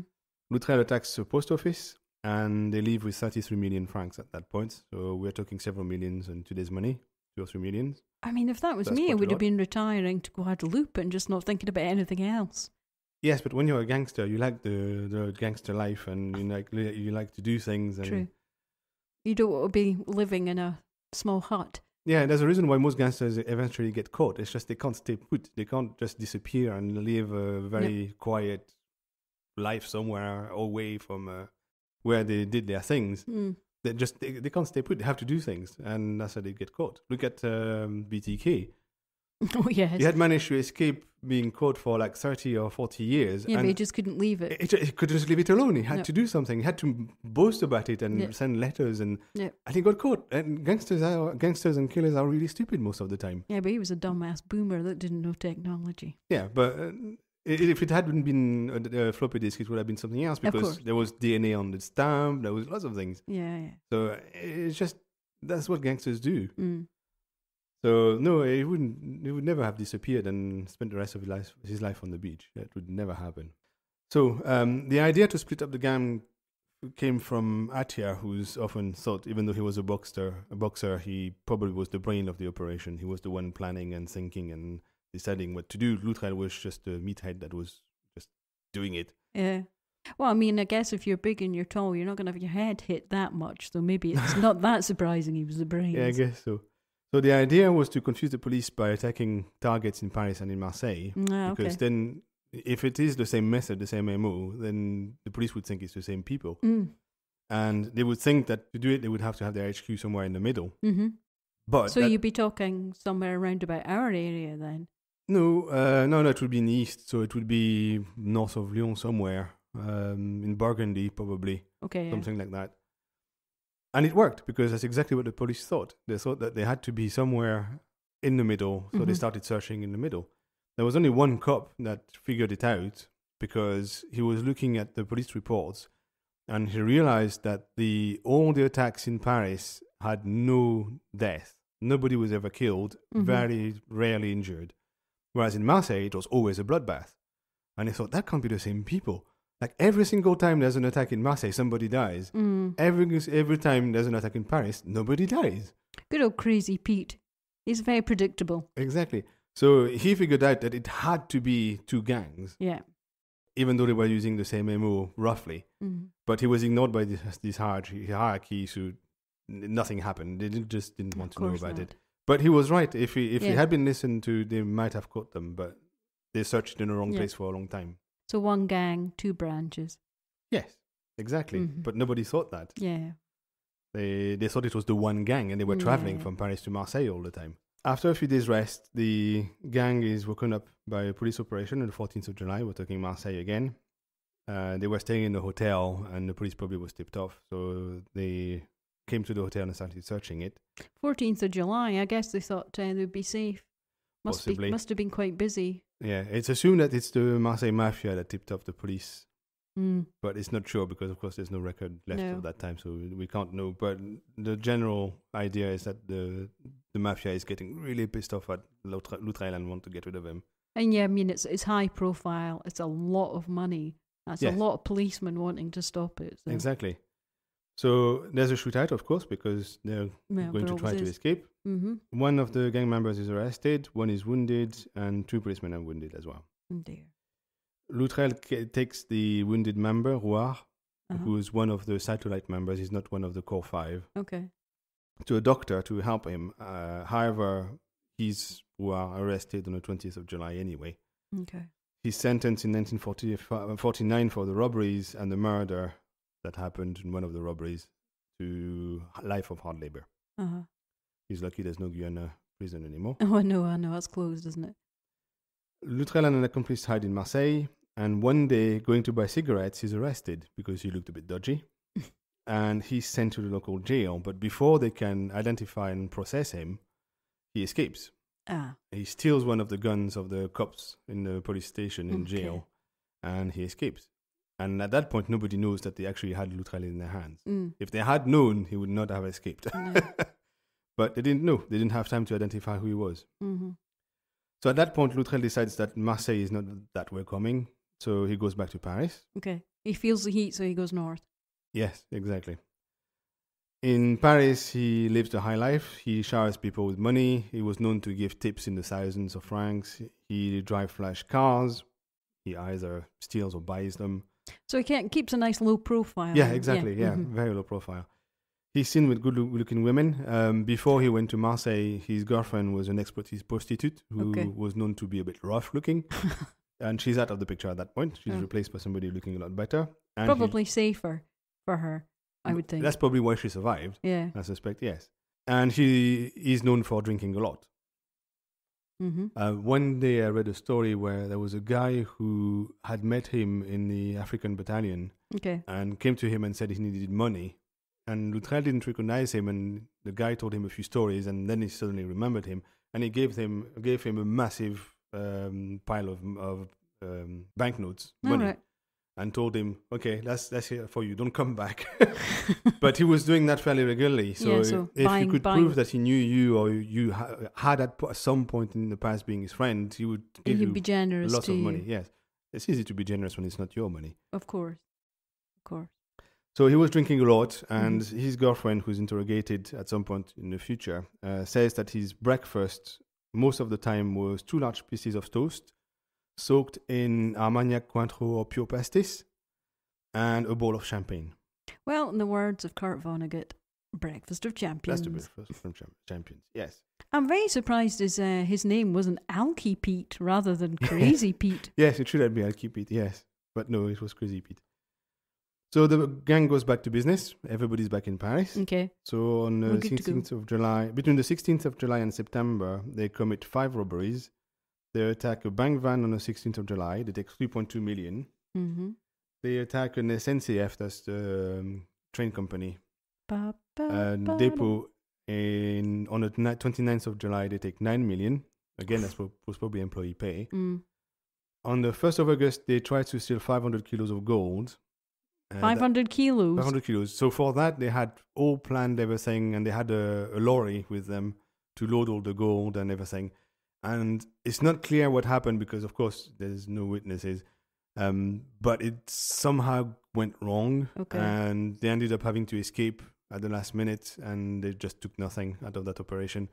Loutrel attacks the post office and they leave with 33 million francs at that point. So we're talking several millions in today's money, two or three millions. I mean, if that was That's me, I would have been retiring to Guadeloupe and just not thinking about anything else. Yes, but when you're a gangster, you like the, the gangster life and you like you like to do things. And True. You don't want to be living in a small hut. Yeah, there's a reason why most gangsters eventually get caught. It's just they can't stay put. They can't just disappear and live a very quiet life somewhere away from uh, where they did their things. Mm. They just they, they can't stay put. They have to do things, and that's how they get caught. Look at um, BTK. Oh, yes. He had managed to escape being caught for like 30 or 40 years. yeah, but he just couldn't leave it. he couldn't just leave it alone. He had No. to do something. He had to boast about it and Yeah. send letters, and, Yeah. and he got caught. And gangsters are gangsters and killers are really stupid most of the time. Yeah, but he was a dumbass boomer that didn't know technology. Yeah, but uh, if it hadn't been a, a floppy disk, it would have been something else because there was DNA on the stamp. There was lots of things. Yeah, yeah. So uh, it's just that's what gangsters do. Mm. So no, it wouldn't. It would never have disappeared and spent the rest of his life, his life on the beach. That would never happen. So um, the idea to split up the gang came from Atia, who's often thought, even though he was a boxer, a boxer, he probably was the brain of the operation. He was the one planning and thinking and deciding what to do. Loutrel was just a meathead that was just doing it. Yeah. Well, I mean, I guess if you're big and you're tall, you're not going to have your head hit that much. So maybe it's not that surprising he was the brains. Yeah, I guess so. So the idea was to confuse the police by attacking targets in Paris and in Marseille. Ah, okay. because then if it is the same method, the same MO, then the police would think it's the same people, Mm. and they would think that to do it, they would have to have their HQ somewhere in the middle. Mm -hmm. But So that- you'd be talking somewhere around about our area then. No, uh, no, no, it would be in the east, so it would be north of Lyon somewhere, um, in Burgundy probably, Okay. yeah. something like that. And it worked because that's exactly what the police thought. They thought that they had to be somewhere in the middle, so they Mhm. started searching in the middle. There was only one cop that figured it out because he was looking at the police reports and he realized that the all the attacks in Paris had no death. Nobody was ever killed, Mhm. very rarely injured. Whereas in Marseille, it was always a bloodbath. And I thought, that can't be the same people. Like every single time there's an attack in Marseille, somebody dies. Mm. Every every time there's an attack in Paris, nobody dies. Good old crazy Pete. He's very predictable. Exactly. So he figured out that it had to be two gangs, Yeah. even though they were using the same MO roughly. Mm. But he was ignored by this, this hierarchy, hierarchy, so nothing happened. They just didn't want Of to know about not. it. But he was right. If he if he had been listened to, they might have caught them. But they searched in the wrong Yeah. place for a long time. So one gang, two branches. Yes, exactly. Mhm. But nobody thought that. Yeah. They they thought it was the one gang, and they were traveling Yeah. from Paris to Marseille all the time. After a few days' rest, the gang is woken up by a police operation on the 14th of July. We're talking Marseille again. Uh, they were staying in the hotel, and the police probably was tipped off, so they came to the hotel and started searching it. 14th of July. I guess they thought uh, they'd be safe. Must be Possibly. must have been quite busy. Yeah, it's assumed that it's the Marseille mafia that tipped off the police Mm. but it's not sure because, of course, there's no record left No. of that time, so we can't know. But the general idea is that the the mafia is getting really pissed off at Loutrel and want to get rid of him. And yeah, I mean, it's it's high profile. It's a lot of money. That's Yes. a lot of policemen wanting to stop it. So. Exactly. So there's a shootout, of course, because they're going to try to escape. Mm-hmm. One of the gang members is arrested, one is wounded, and two policemen are wounded as well. Dear. Ca- takes the wounded member, Uh-huh. who is one of the satellite members, he's not one of the core five, Okay. to a doctor to help him. Uh, however, he's Rouard arrested on the 20th of July anyway. Okay. He's sentenced in 1949 for the robberies and the murder that happened in one of the robberies to life of hard labor. Uh huh. He's lucky there's no Guyana prison anymore. Oh, I know. I know. It's closed, isn't it? Loutrel and an accomplice hide in Marseille, and one day, going to buy cigarettes, he's arrested because he looked a bit dodgy. and he's sent to the local jail, but before they can identify and process him, he escapes. Ah. He steals one of the guns of the cops in the police station in Okay. jail, and he escapes. And at that point, nobody knows that they actually had Loutrel in their hands. Mm. If they had known, he would not have escaped. No. but they didn't know. They didn't have time to identify who he was. Mm-hmm. So at that point, Loutrel decides that Marseille is not that welcoming. So he goes back to Paris. Okay. He feels the heat, so he goes north. Yes, exactly. In Paris, he lives a high life. He showers people with money. He was known to give tips in the thousands of francs. He drives flash cars. He either steals or buys them. So he can't, keeps a nice low profile. Yeah, exactly. Yeah, mhm. very low profile. He's seen with good looking women. Um, before he went to Marseille, his girlfriend was an exploited prostitute who Okay. was known to be a bit rough looking. and she's out of the picture at that point. She's Oh. replaced by somebody looking a lot better. And he- Probably safer for her, I would think. That's probably why she survived. yeah. I suspect, yes. And he is known for drinking a lot. Mm-hmm. Uh, one day I read a story where there was a guy who had met him in the African battalion Okay. and came to him and said he needed money. And Loutrel didn't recognize him, and the guy told him a few stories, and then he suddenly remembered him, and he gave him gave him a massive um, pile of of um, banknotes, money, right. And told him, "Okay, that's that's here for you. Don't come back." but he was doing that fairly regularly. So, Yeah, so if buying- you could buying- prove that he knew you or you ha- had at some point in the past being his friend, he would give He'd you be generous lots of you. money. Yes, it's easy to be generous when it's not your money. Of course. Of course. So he was drinking a lot, and Mm-hmm. his girlfriend, who's interrogated at some point in the future, uh, says that his breakfast most of the time was two large pieces of toast soaked in Armagnac Cointreau or pure pastis and a bowl of champagne. Well, in the words of Kurt Vonnegut, breakfast of champions. That's the breakfast from champions. Yes. I'm very surprised his uh, his name wasn't Alky Pete rather than Crazy Pete. Yes, it should have been. Keep it. Yes. But no, it was Crazy Pete. So the gang goes back to business. Everybody's back in Paris. Okay. So on the We're good to go. 16th of July, between the 16th of July and September, they commit five robberies. They attack a bank van on the 16th of July. They take 3.2 million. Mm-hmm. They attack an SNCF, that's the um, train company, Ba, ba, uh, ba, depot. In on the ni- 29th of July, they take 9 million. Again, that's pro- was probably employee pay. Mm. On the 1st of August, they try to steal 500 kilos of gold. Uh, that- 500 kilos. 500 kilos. So for that, they had all planned everything, and they had a, a lorry with them to load all the gold and everything. And it's not clear what happened because, of course, there's no witnesses. Um, but it somehow went wrong, Okay. and they ended up having to escape at the last minute, and they just took nothing out of that operation.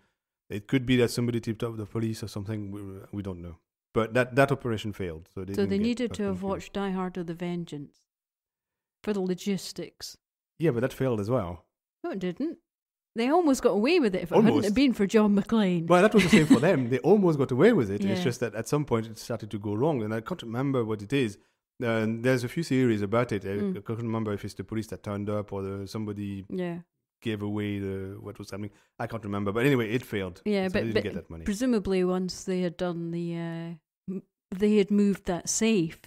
It could be that somebody tipped off the police or something. We, we don't know. But that, that operation failed. So they, so they needed to have watched Die Hard or the Vengeance for the logistics. Yeah, but that failed as well. No, it didn't. They almost got away with it if it hadn't been for John McClane. Well, that was the same for them. They almost got away with it. It's just that at some point it started to go wrong, and I can't remember what it is. Uh, there's a few theories about it. I, Mm. I can't remember if it's the police that turned up or the, somebody yeah. gave away the what was happening. I can't remember. But anyway, it failed. Yeah, So but, they didn't but get that money. presumably once they had done the, uh, m- they had moved that safe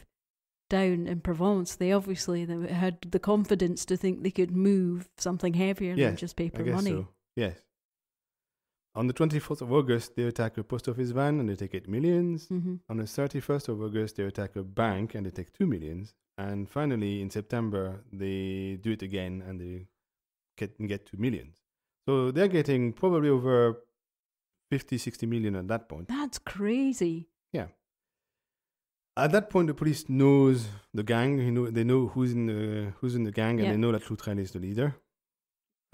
down in Provence. They obviously had the confidence to think they could move something heavier than Yes, just I paper guess money. so. Yes. On the 24th of August, they attack a post office van and they take 8 millions. hmm On the 31st of August, they attack a bank and they take 2 millions. And finally, in September, they do it again and they get, get 2 millions. So they're getting probably over 50, 60 million at that point. That's crazy. At that point, the police knows the gang. You know, they know who's in the who's in the gang, and Yeah. they know that Loutrel is the leader.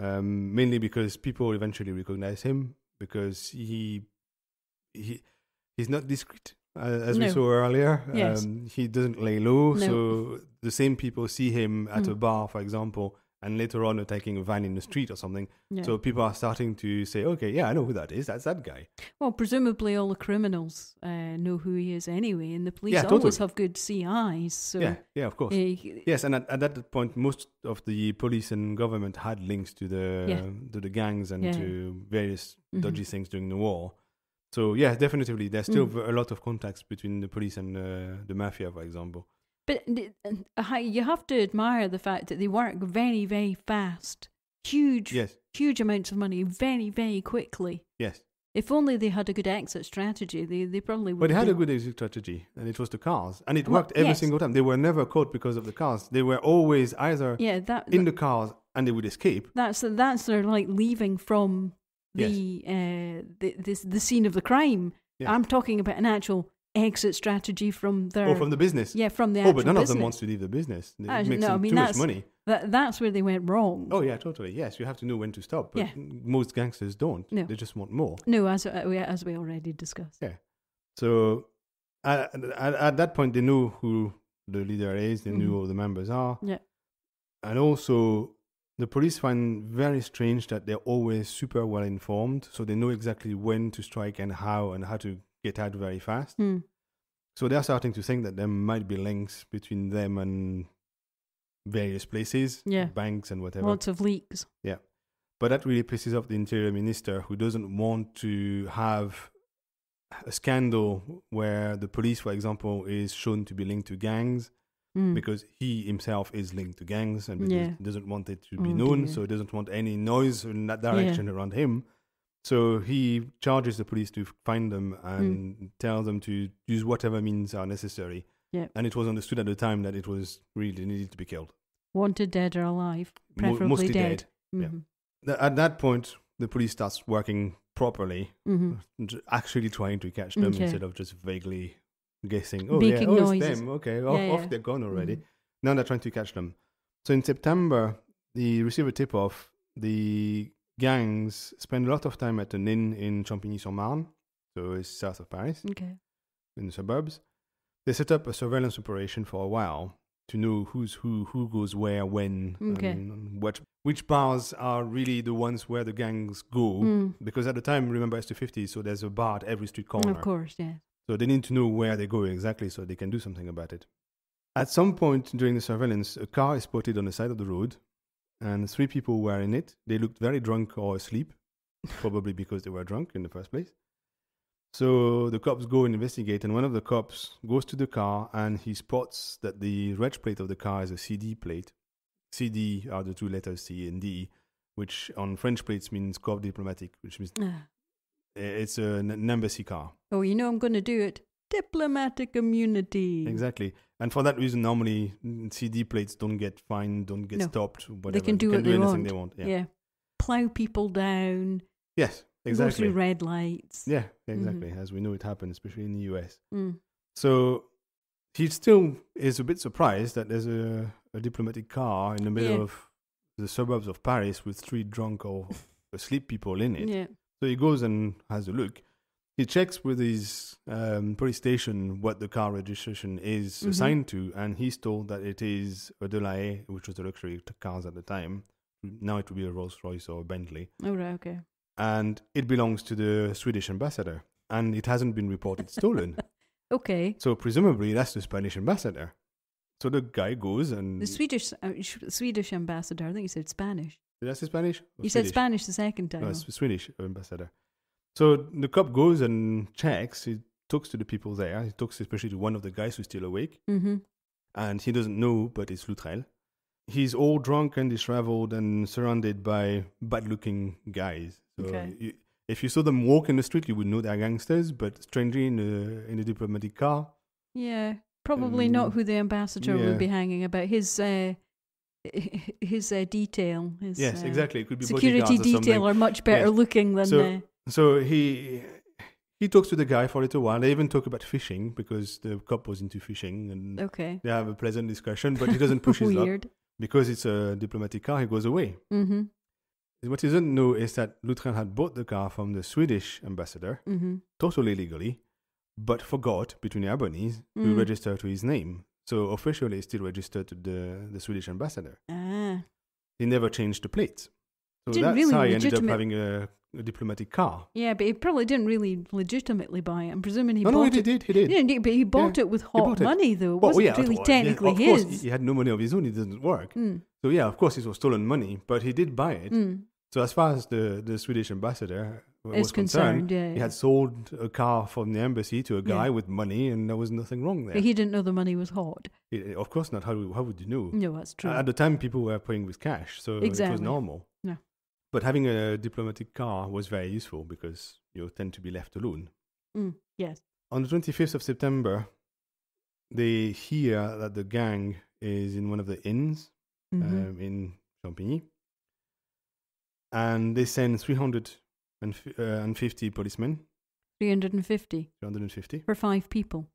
Um, mainly because people eventually recognize him because he he he's not discreet, uh, as we saw earlier. Yes. Um, he doesn't lay low, No. so the same people see him at a Mm. bar, for example, and later on attacking a van in the street or something. Yeah. So people are starting to say, "Okay, yeah, I know who that is. That's that guy." well, presumably all the criminals uh, know who he is anyway, and the police Yeah, always have good CIs. So yeah, yeah, of course. uh, Yes, and at, at that point, most of the police and government had links to the Yeah. to the gangs and to various Mhm. dodgy things during the war. So yeah, definitely, there's still Mm. a lot of contacts between the police and uh, the mafia, for example. But uh, you have to admire the fact that they work very, very fast. Huge, Yes, huge amounts of money, very, very quickly. yes. If only they had a good exit strategy, they, they probably would. But they had a good exit strategy, and it was the cars, and it Well, worked every yes. single time. They were never caught because of the cars. They were always either Yeah, that in the cars and they would escape. that's that's their like leaving from the uh the this the scene of the crime. Yeah. I'm talking about an actual exit strategy from their Or from the business. yeah from the oh, but none of them wants to leave the business. It Uh, makes no, I mean, too much that's- money. That that's where they went wrong. Oh yeah, totally. Yes, you have to know when to stop. But Yeah. most gangsters don't. No. They just want more. No, as uh, we as we already discussed. Yeah. So at, at, at that point, they knew who the leader is. They knew Mhm. who the members are. Yeah. And also, the police find very strange that they're always super well informed, so they know exactly when to strike and how, and how to get out very fast. Hmm. So they're starting to think that there might be links between them and various places, Yeah. banks and whatever. Lots of leaks. Yeah. But that really pisses off the interior minister, who doesn't want to have a scandal where the police, for example, is shown to be linked to gangs Hmm. because he himself is linked to gangs and Yeah. doesn't want it to be Oh, known, dear. so he doesn't want any noise in that direction around him. So he charges the police to find them and tell them to use whatever means are necessary. Yeah. And it was understood at the time that it was really needed to be killed. Wanted dead or alive, Mo- preferably mostly dead. dead. yeah. Mhm. Th- At that point, the police starts working properly, Mhm. actually trying to catch them Okay. instead of just vaguely guessing. Oh Making yeah, oh, noises. it's them. Okay, off, Yeah, off they're gone already. Mhm. Now they're trying to catch them. So in September, they receive a tip off. The gangs spend a lot of time at an inn in Champigny-sur-Marne, so it's south of Paris, Okay. in the suburbs. They set up a surveillance operation for a while to know who's who, who goes where, when, Okay. and what, which bars are really the ones where the gangs go. Mm. Because at the time, remember, it's the 50s, so there's a bar at every street corner. Of course, yeah. So they need to know where they go exactly so they can do something about it. At some point during the surveillance, a car is spotted on the side of the road, and three people were in it. They looked very drunk or asleep, probably because they were drunk in the first place. So the cops go and investigate, and one of the cops goes to the car and he spots that the reg plate of the car is a CD plate. CD are the two letters C and D, which on French plates means Corps Diplomatique, which means Ah. uh, it's an an embassy car. Oh, you know I'm going to do it. Diplomatic immunity. Exactly. And for that reason, normally mm, CD plates don't get fined, don't get No. stopped, whatever. They can do what they anything want. they want. Yeah. Yeah. Plow people down. Yes, Go exactly. through red lights. Yeah, exactly. As we know, it happens, especially in the US. Mm. So he still is a bit surprised that there's a, a diplomatic car in the middle Yeah. of the suburbs of Paris with three drunk or asleep people in it. Yeah. So he goes and has a look. He checks with his um, police station what the car registration is Mhm. assigned to, and he's told that it is a Delahaye, which was the luxury cars at the time. Now it would be a Rolls Royce or a Bentley, Oh, right, okay. and it belongs to the Swedish ambassador, and it hasn't been reported stolen. Okay. So presumably that's the Spanish ambassador. So the guy goes and The Swedish uh, Swedish ambassador, I think he said Spanish. did I say Spanish? Or You said Spanish the second time. No, it's Swedish ambassador. So the cop goes and checks. He talks to the people there. He talks especially to one of the guys who's still awake, mm-hmm. and he doesn't know, but it's Loutrel. He's all drunk and disheveled and surrounded by bad-looking guys. So Okay. you, If you saw them walk in the street, you would know they're gangsters. But strangely, in a in a diplomatic car, Yeah, probably not Um, who the ambassador yeah. would be hanging about. His uh, his uh, detail, his yes, uh, exactly. It could be security bodyguards or detail are much better Yes. looking than So- uh, So he he talks to the guy for a little while. They even talk about fishing because the cop was into fishing, and okay. they have a pleasant discussion. But he doesn't push his luck because it's a diplomatic car. He goes away. Mm-hmm. What he doesn't know is that Loutrel had bought the car from the Swedish ambassador, Mm-hmm. totally legally, but forgot between the Albanese to Mm. register to his name. So officially, it's still registered to the, the Swedish ambassador. Ah, He never changed the plates. So Didn't that's really how he ended up having a, a diplomatic car. yeah, but he probably didn't really legitimately buy it. I'm presuming he no, bought no, he it. did, he did. Didn't, but he bought it with hot it. money, though. It Well, wasn't yeah, really well, yeah, technically of course, he had no money of his own. It doesn't work. Mm, So yeah, of course, it was stolen money, but he did buy it. mm, So as far as the, the Swedish ambassador was is concerned, yeah. he had sold a car from the embassy to a guy Yeah. with money, and there was nothing wrong there. But he didn't know the money was hot. Of course not. How how would you know? No, that's true. At the time, people were paying with cash, so it was normal. Yeah. But having a diplomatic car was very useful because you tend to be left alone. Mm, yes. On the 25th of September, they hear that the gang is in one of the inns Mhm. um, in Champigny, and they send 350 policemen, 350 350. for five people.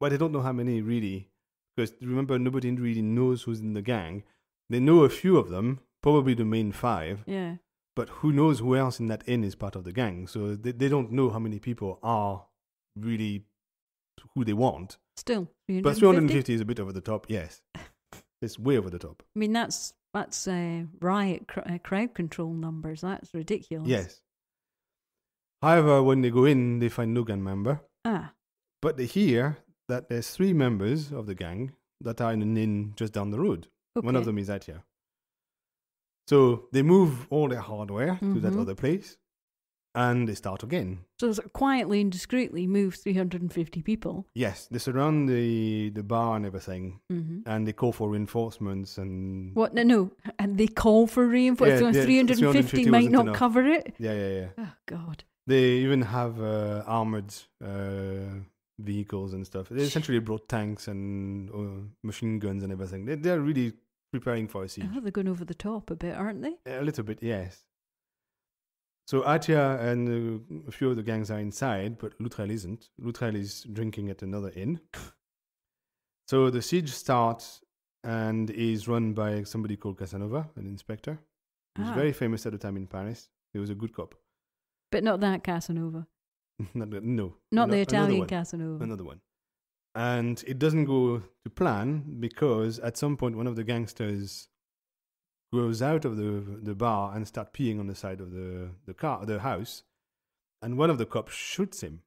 But they don't know how many really, because remember, nobody really knows who's in the gang. They know a few of them, probably the main five, Yeah. but who knows who else in that inn is part of the gang? So they, they don't know how many people are really who they want. Still, 350? But 350 is a bit over the top, yes. It's way over the top. I mean, that's that's uh, riot cr- uh, crowd control numbers. That's ridiculous. Yes. However, when they go in, they find no gang member, Ah. but they hear that there's three members of the gang that are in an inn just down the road. Okay. One of them is Atia. So they move all their hardware to that Mhm. other place and they start again. So quietly and discreetly move 350 people. Yes, they surround the, the bar and everything Mm-hmm. and they call for reinforcements and. What? No, no. And they call for reinforcements. Yeah, yeah, 350 might not enough. cover it. Yeah, yeah, yeah. Oh, God. They even have uh, armored uh, vehicles and stuff. They essentially brought tanks and uh, machine guns and everything. They, they're really preparing for a siege. Oh, they're going over the top a bit, aren't they? A little bit, yes. So Atia and a few of the gangs are inside, but Loutrel isn't. Loutrel is drinking at another inn. so the siege starts and is run by somebody called Casanova, an inspector. He was Ah. very famous at the time in Paris. He was a good cop. But not that Casanova. Not no. Not ano- the Italian one. Casanova. Another one. And it doesn't go to plan because at some point one of the gangsters goes out of the the bar and start peeing on the side of the, the car the house and one of the cops shoots him.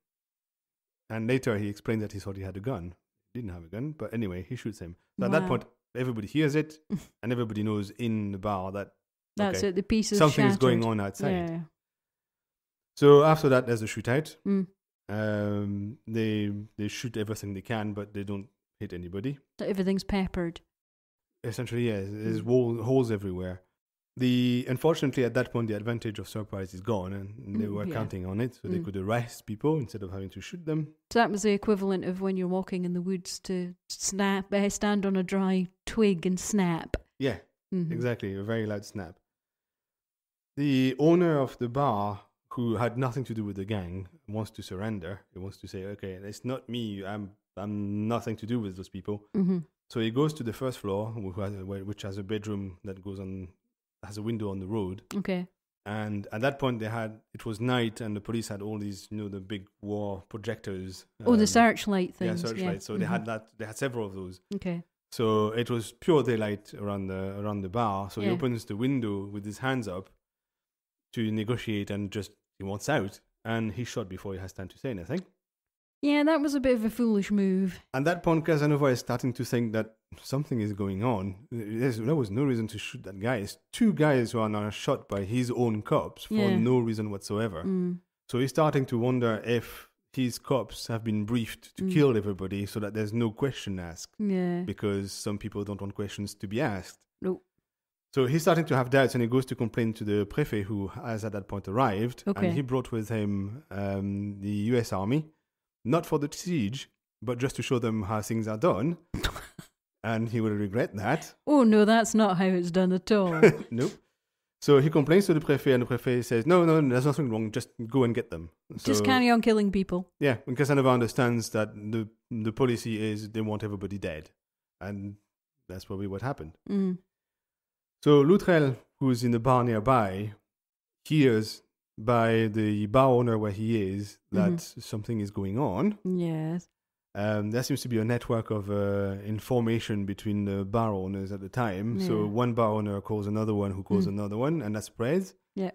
And later he explains that he thought he had a gun. He didn't have a gun, but anyway, he shoots him. So at that point everybody hears it and everybody knows in the bar that That's okay, it. The piece is something is going on outside. Yeah. So after that there's a shootout. Mm. Um, they they shoot everything they can, but they don't hit anybody. So everything's peppered. Essentially, yeah, there's Mm. wall, holes everywhere. The unfortunately at that point the advantage of surprise is gone, and they Mm, were yeah. counting on it, so they Mm. could arrest people instead of having to shoot them. So that was the equivalent of when you're walking in the woods to snap, uh, stand on a dry twig and snap. Yeah, Mhm. exactly, a very loud snap. The owner of the bar, who had nothing to do with the gang, wants to surrender. He wants to say, "Okay, it's not me. I'm I'm nothing to do with those people." Mhm. So he goes to the first floor, who has a- which has a bedroom that goes on, has a window on the road. Okay. And at that point, they had it was night, and the police had all these, you know, the big war projectors. oh, the um, searchlight Yeah, searchlight. searchlights. So they Mhm. had that. They had several of those. Okay. So it was pure daylight around the around the bar. So he opens the window with his hands up to negotiate, and just he wants out, and he's shot before he has time to say anything. Yeah, that was a bit of a foolish move. At that point, Casanova is starting to think that something is going on. There's, there was no reason to shoot that guy. It's two guys who are now shot by his own cops for Yeah. no reason whatsoever. Mm. So he's starting to wonder if his cops have been briefed to Mm. kill everybody so that there's no question asked Yeah. because some people don't want questions to be asked. Nope. So he's starting to have doubts, and he goes to complain to the prefect, who has at that point arrived, Okay. and he brought with him um, the U.S. Army, not for the siege, but just to show them how things are done. and he will regret that. Oh no, that's not how it's done at all. nope. So he complains to the prefect, and the prefect says, "No, no, there's nothing wrong. Just go and get them." Just So- carry on killing people. Yeah, and Casanova understands that the the policy is they want everybody dead, and that's probably what happened. Mm. So Loutrel, who's in the bar nearby, hears by the bar owner where he is that Mm-hmm. something is going on. Yes. Um, there seems to be a network of uh, information between the bar owners at the time. So one bar owner calls another one, who calls Mm. another one, and that spreads. Yeah.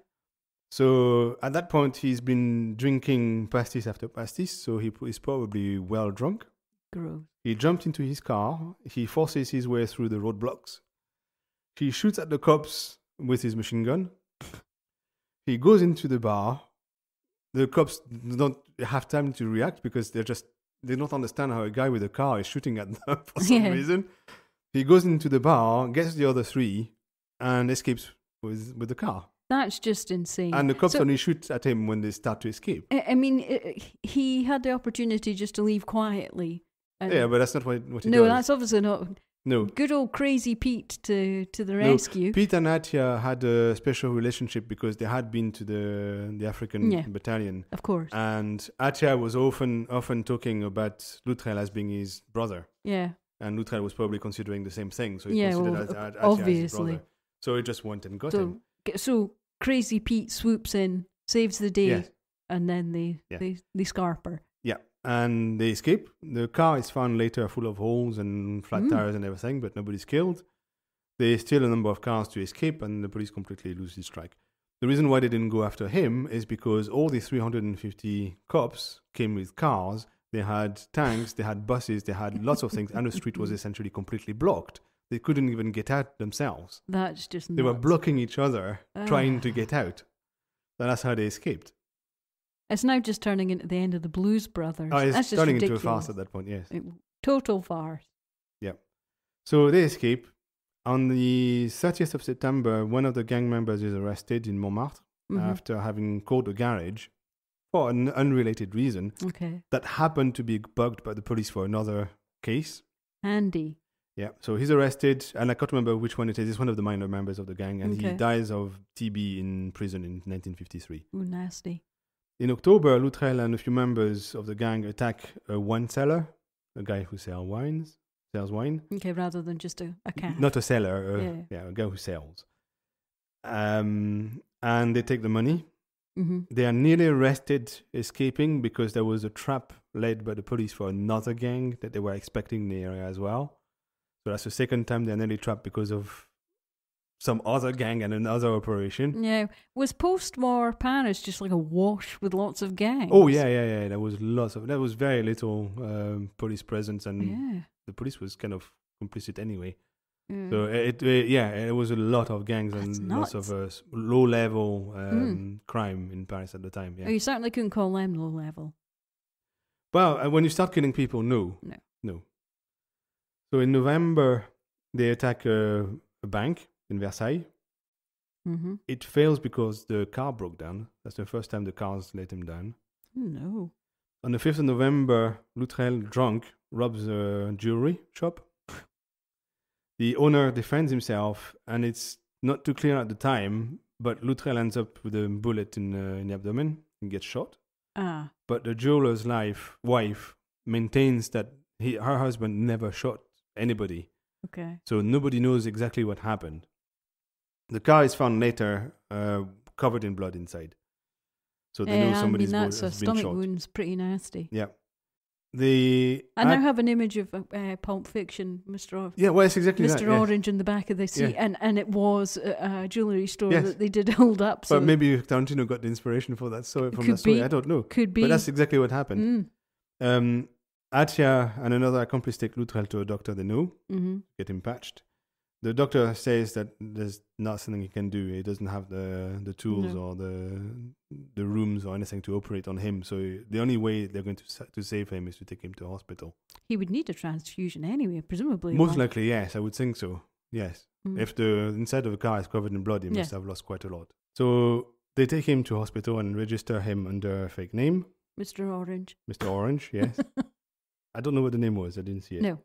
So at that point, he's been drinking pastis after pastis, so he, is probably well drunk. Gross. He jumped into his car. He forces his way through the roadblocks. He shoots at the cops with his machine gun. He goes into the bar. The cops don't have time to react because they're just they don't understand how a guy with a car is shooting at them for some Yeah. reason. He goes into the bar, gets the other three, and escapes with with the car. That's just insane. And the cops So- only shoot at him when they start to escape. I mean, uh, he had the opportunity just to leave quietly. Yeah, but that's not what, what he no, does. that's obviously not no. good old crazy Pete to to the No, rescue. Pete and Atia had a special relationship because they had been to the the African Yeah. battalion, of course. and Atia was often often talking about Loutrel as being his brother, yeah. and Loutrel was probably considering the same thing, so he Yeah, considered well, as, o- as his obviously. brother. So he just went and got So him. so crazy Pete swoops in, saves the day, Yes. and then they Yeah. they they scarper. Yeah, and they escape. The car is found later full of holes and flat Mm. tires and everything, but nobody's killed. They steal a number of cars to escape, and the police completely lose this strike. The reason why they didn't go after him is because all the 350 cops came with cars. They had tanks, they had buses, they had lots of things, and the street was essentially completely blocked. They couldn't even get out themselves. That's just They were blocking each other, trying to get out. That's how they escaped. It's now just turning into the end of the Blues Brothers. Oh, it's That's just turning into a farce at that point, yes. It- total farce. Yeah. So they escape. On the 30th of September, one of the gang members is arrested in Montmartre Mhm. after having called a garage for an unrelated reason Okay. that happened to be bugged by the police for another case. Handy. Yeah, so he's arrested, and I can't remember which one it is. It's one of the minor members of the gang, and Okay. he dies of TB in prison in 1953. Ooh, nasty. In October, Loutrel and a few members of the gang attack a wine seller, a guy who sells wines, sells wine. Okay, rather than just a, a cat. Not a seller, uh, Yeah. yeah. a guy who sells. Um, and they take the money. hmm They are nearly arrested, escaping because there was a trap laid by the police for another gang that they were expecting in the area as well. So that's the second time they're nearly trapped because of some other gang and another operation. Yeah. Was post-war Paris just like a wash with lots of gangs? Oh yeah, yeah, yeah. There was lots of. There was very little um, police presence, and Yeah. the police was kind of complicit anyway. yeah. So it, it yeah, it was a lot of gangs That's and lots of uh, low level um, crime in Paris at the time. Oh, you certainly couldn't call them low level. Well, uh, when you start killing people, no, No. no. So in November, they attack a, a bank in Versailles. Mm-hmm. It fails because the car broke down. That's the first time the cars let him down. No. On the 5th of November, Loutrel, drunk, robs a jewelry shop. The owner defends himself, and it's not too clear at the time, but Loutrel ends up with a bullet in, uh, in the abdomen and gets shot. Ah. But the jeweler's life, wife maintains that he, her husband never shot anybody, Okay. so nobody knows exactly what happened. The car is found later, uh, covered in blood inside. So they yeah, know I mean somebody's that's a been stomach shot. wound's pretty nasty. Yeah. The I now ad- have an image of uh, Pulp Fiction, Mr. O- yeah, well, it's exactly Mr. that. yes. Orange in the back of the seat, Yeah. and, and it was a, a jewellery store Yes. that they did hold up. So But maybe Tarantino got the inspiration for that story from that story. be. I don't know. could be. But that's exactly what happened. Mm. Um, Atia and another accomplice take Loutrel to a doctor they know, hmm get him patched. The doctor says that there's not something he can do. He doesn't have the the tools No. or the the rooms or anything to operate on him. So the only way they're going to to save him is to take him to hospital. He would need a transfusion anyway, presumably. Most like- likely, yes, I would think so. Yes. Mm. If the inside of the car is covered in blood, he must Yeah. have lost quite a lot. So they take him to hospital and register him under a fake name, Mr. Orange. Mr. Orange. Yes. I don't know what the name was. I didn't see it. No.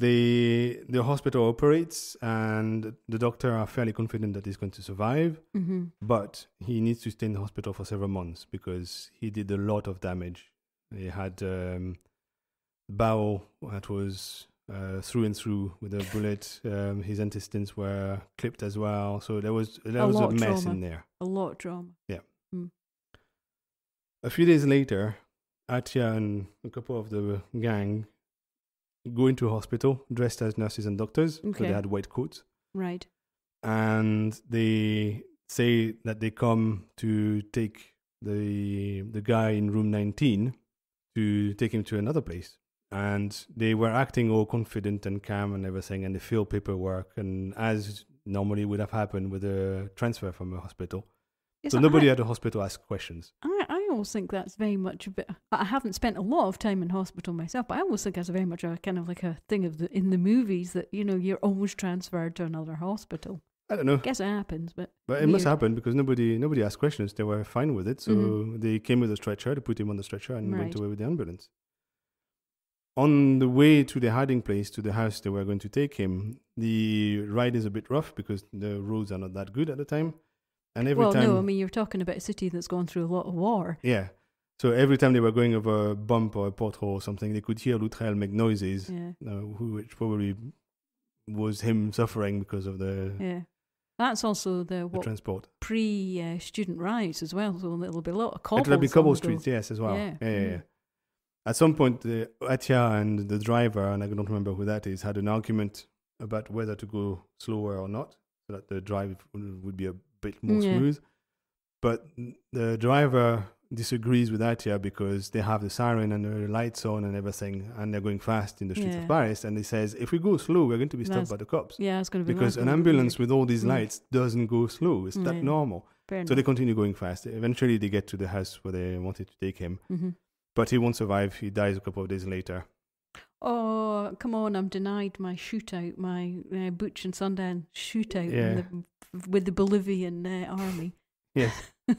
The the hospital operates, and the doctor are fairly confident that he's going to survive. Mm-hmm. But he needs to stay in the hospital for several months because he did a lot of damage. He had um, bowel that was uh, through and through with a bullet. Um, his intestines were clipped as well. So there was there A was a mess trauma. in there. A lot of drama. Yeah. A few days later, Atia and a couple of the gang go into a hospital dressed as nurses and doctors. So Okay. they had white coats. Right. and they say that they come to take the the guy in room 19 to take him to another place and they were acting all confident and calm and everything and they fill paperwork and as normally would have happened with a transfer from a hospital Yes, so I- nobody at the hospital asked questions I, I always think that's very much a bit. I haven't spent a lot of time in hospital myself, but I always think that's very much a kind of like a thing of the in the movies that you know you're always transferred to another hospital. i don't know I guess it happens, but but it must happen because nobody nobody asked questions they were fine with it so Mhm. they came with a stretcher to put him on the stretcher and Right. went away with the ambulance on the way to the hiding place to the house they were going to take him the ride is a bit rough because the roads are not that good at the time and every well, time no, I mean you're talking about a city that's gone through a lot of war. yeah so every time they were going over a bump or a pothole or something they could hear Loutrel make noises Yeah, uh, which probably was him suffering because of the, yeah. That's also the the transport pre uh, student rights as well. So there'll be a lot of cobbles. It'll be cobble streets, yes, as well. Yeah. Yeah, yeah, yeah. Mm. At some point, uh, Atia and the driver, and I don't remember who that is, had an argument about whether to go slower or not, so that the drive would be a bit more Yeah. smooth. But the driver disagrees with Atia because they have the siren and the lights on and everything, and they're going fast in the streets Yeah. of Paris. And he says, if we go slow, we're going to be stopped That's- by the cops. Yeah, it's going to be Because an ambulance with all these Mm. lights doesn't go slow. It's that Yeah. normal. So they continue going fast. Eventually, they get to the house where they wanted to take him Mhm. but he won't survive. He dies a couple of days later. Oh, come on! I'm denied my shootout, my uh, Butch and Sundance shootout Yeah. in the, with the Bolivian uh, army. Yes.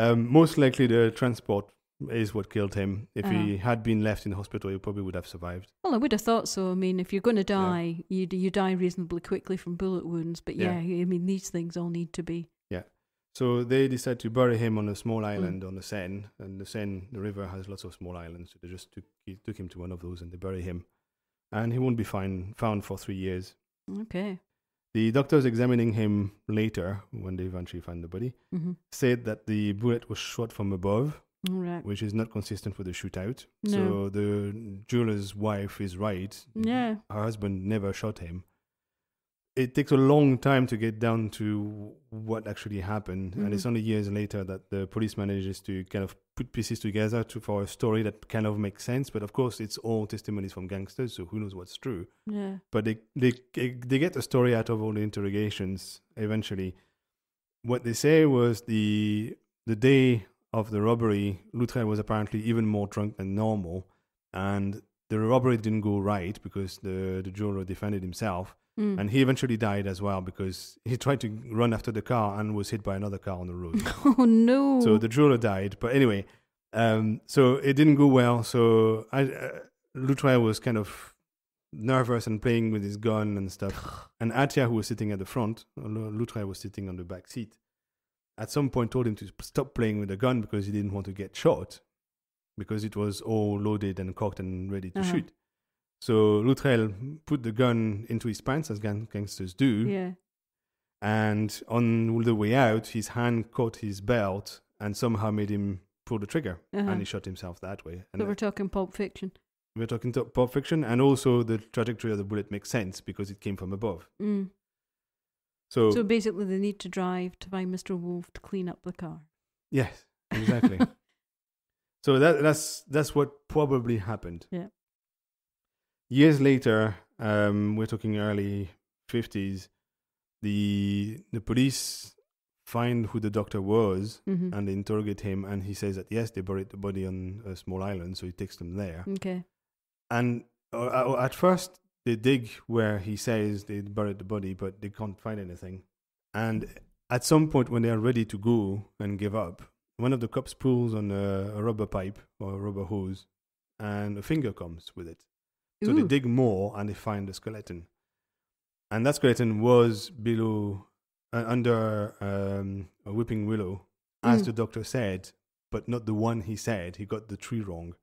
Um, most likely, the transport is what killed him. If Uh-huh. he had been left in the hospital, he probably would have survived. Well, I would have thought so. I mean, if you're going to die, you you die reasonably quickly from bullet wounds. But yeah, I mean, these things all need to be. So they decide to bury him on a small Mm. island on the Seine, and the Seine, the river, has lots of small islands. So they just took he took him to one of those and they bury him, and he won't be find, found for three years. Okay. The doctors examining him later, when they eventually find the body, Mm-hmm. said that the bullet was shot from above, right. which is not consistent with the shootout. No. So the jeweler's wife is right. Yeah. Her husband never shot him. It takes a long time to get down to what actually happened, and mm-hmm. it's only years later that the police manages to kind of put pieces together to, for a story that kind of makes sense. But of course, it's all testimonies from gangsters, so who knows what's true. Yeah. but they they they get a story out of all the interrogations eventually. What they say was the the day of the robbery Loutrel was apparently even more drunk than normal. And the robbery didn't go right because the the jeweler defended himself Mm. and he eventually died as well because he tried to run after the car and was hit by another car on the road oh no. so the jeweler died. But anyway, um, so it didn't go well. So I, uh, was kind of nervous and playing with his gun and stuff. And Atia, who was sitting at the front, uh, was sitting on the back seat. At some point, told him to stop playing with the gun because he didn't want to get shot, because it was all loaded and cocked and ready to Uh-huh. shoot. So Loutrel put the gun into his pants, as gang- gangsters do, yeah. and on the way out, his hand caught his belt and somehow made him pull the trigger, Uh-huh. and he shot himself that way. And So we're talking Pulp Fiction. we're talking to Pulp Fiction, and also the trajectory of the bullet makes sense because it came from above. Mm. So, So basically, they need to drive to find Mr. Wolf to clean up the car. yes, exactly. so that that's that's what probably happened. Yeah. Years later, um, we're talking early fifties. The the police find who the doctor was hmm and they interrogate him and he says that yes they buried the body on a small island so he takes them there Okay. and uh, uh, at first they dig where he says they buried the body, but they can't find anything. And at some point, when they are ready to go and give up, one of the cops pulls on a, a rubber pipe or a rubber hose, and a finger comes with it. So they dig more and they find the skeleton. And that skeleton was below, uh, under um, a whipping willow, as Mm. the doctor said, but not the one he said. He got the tree wrong.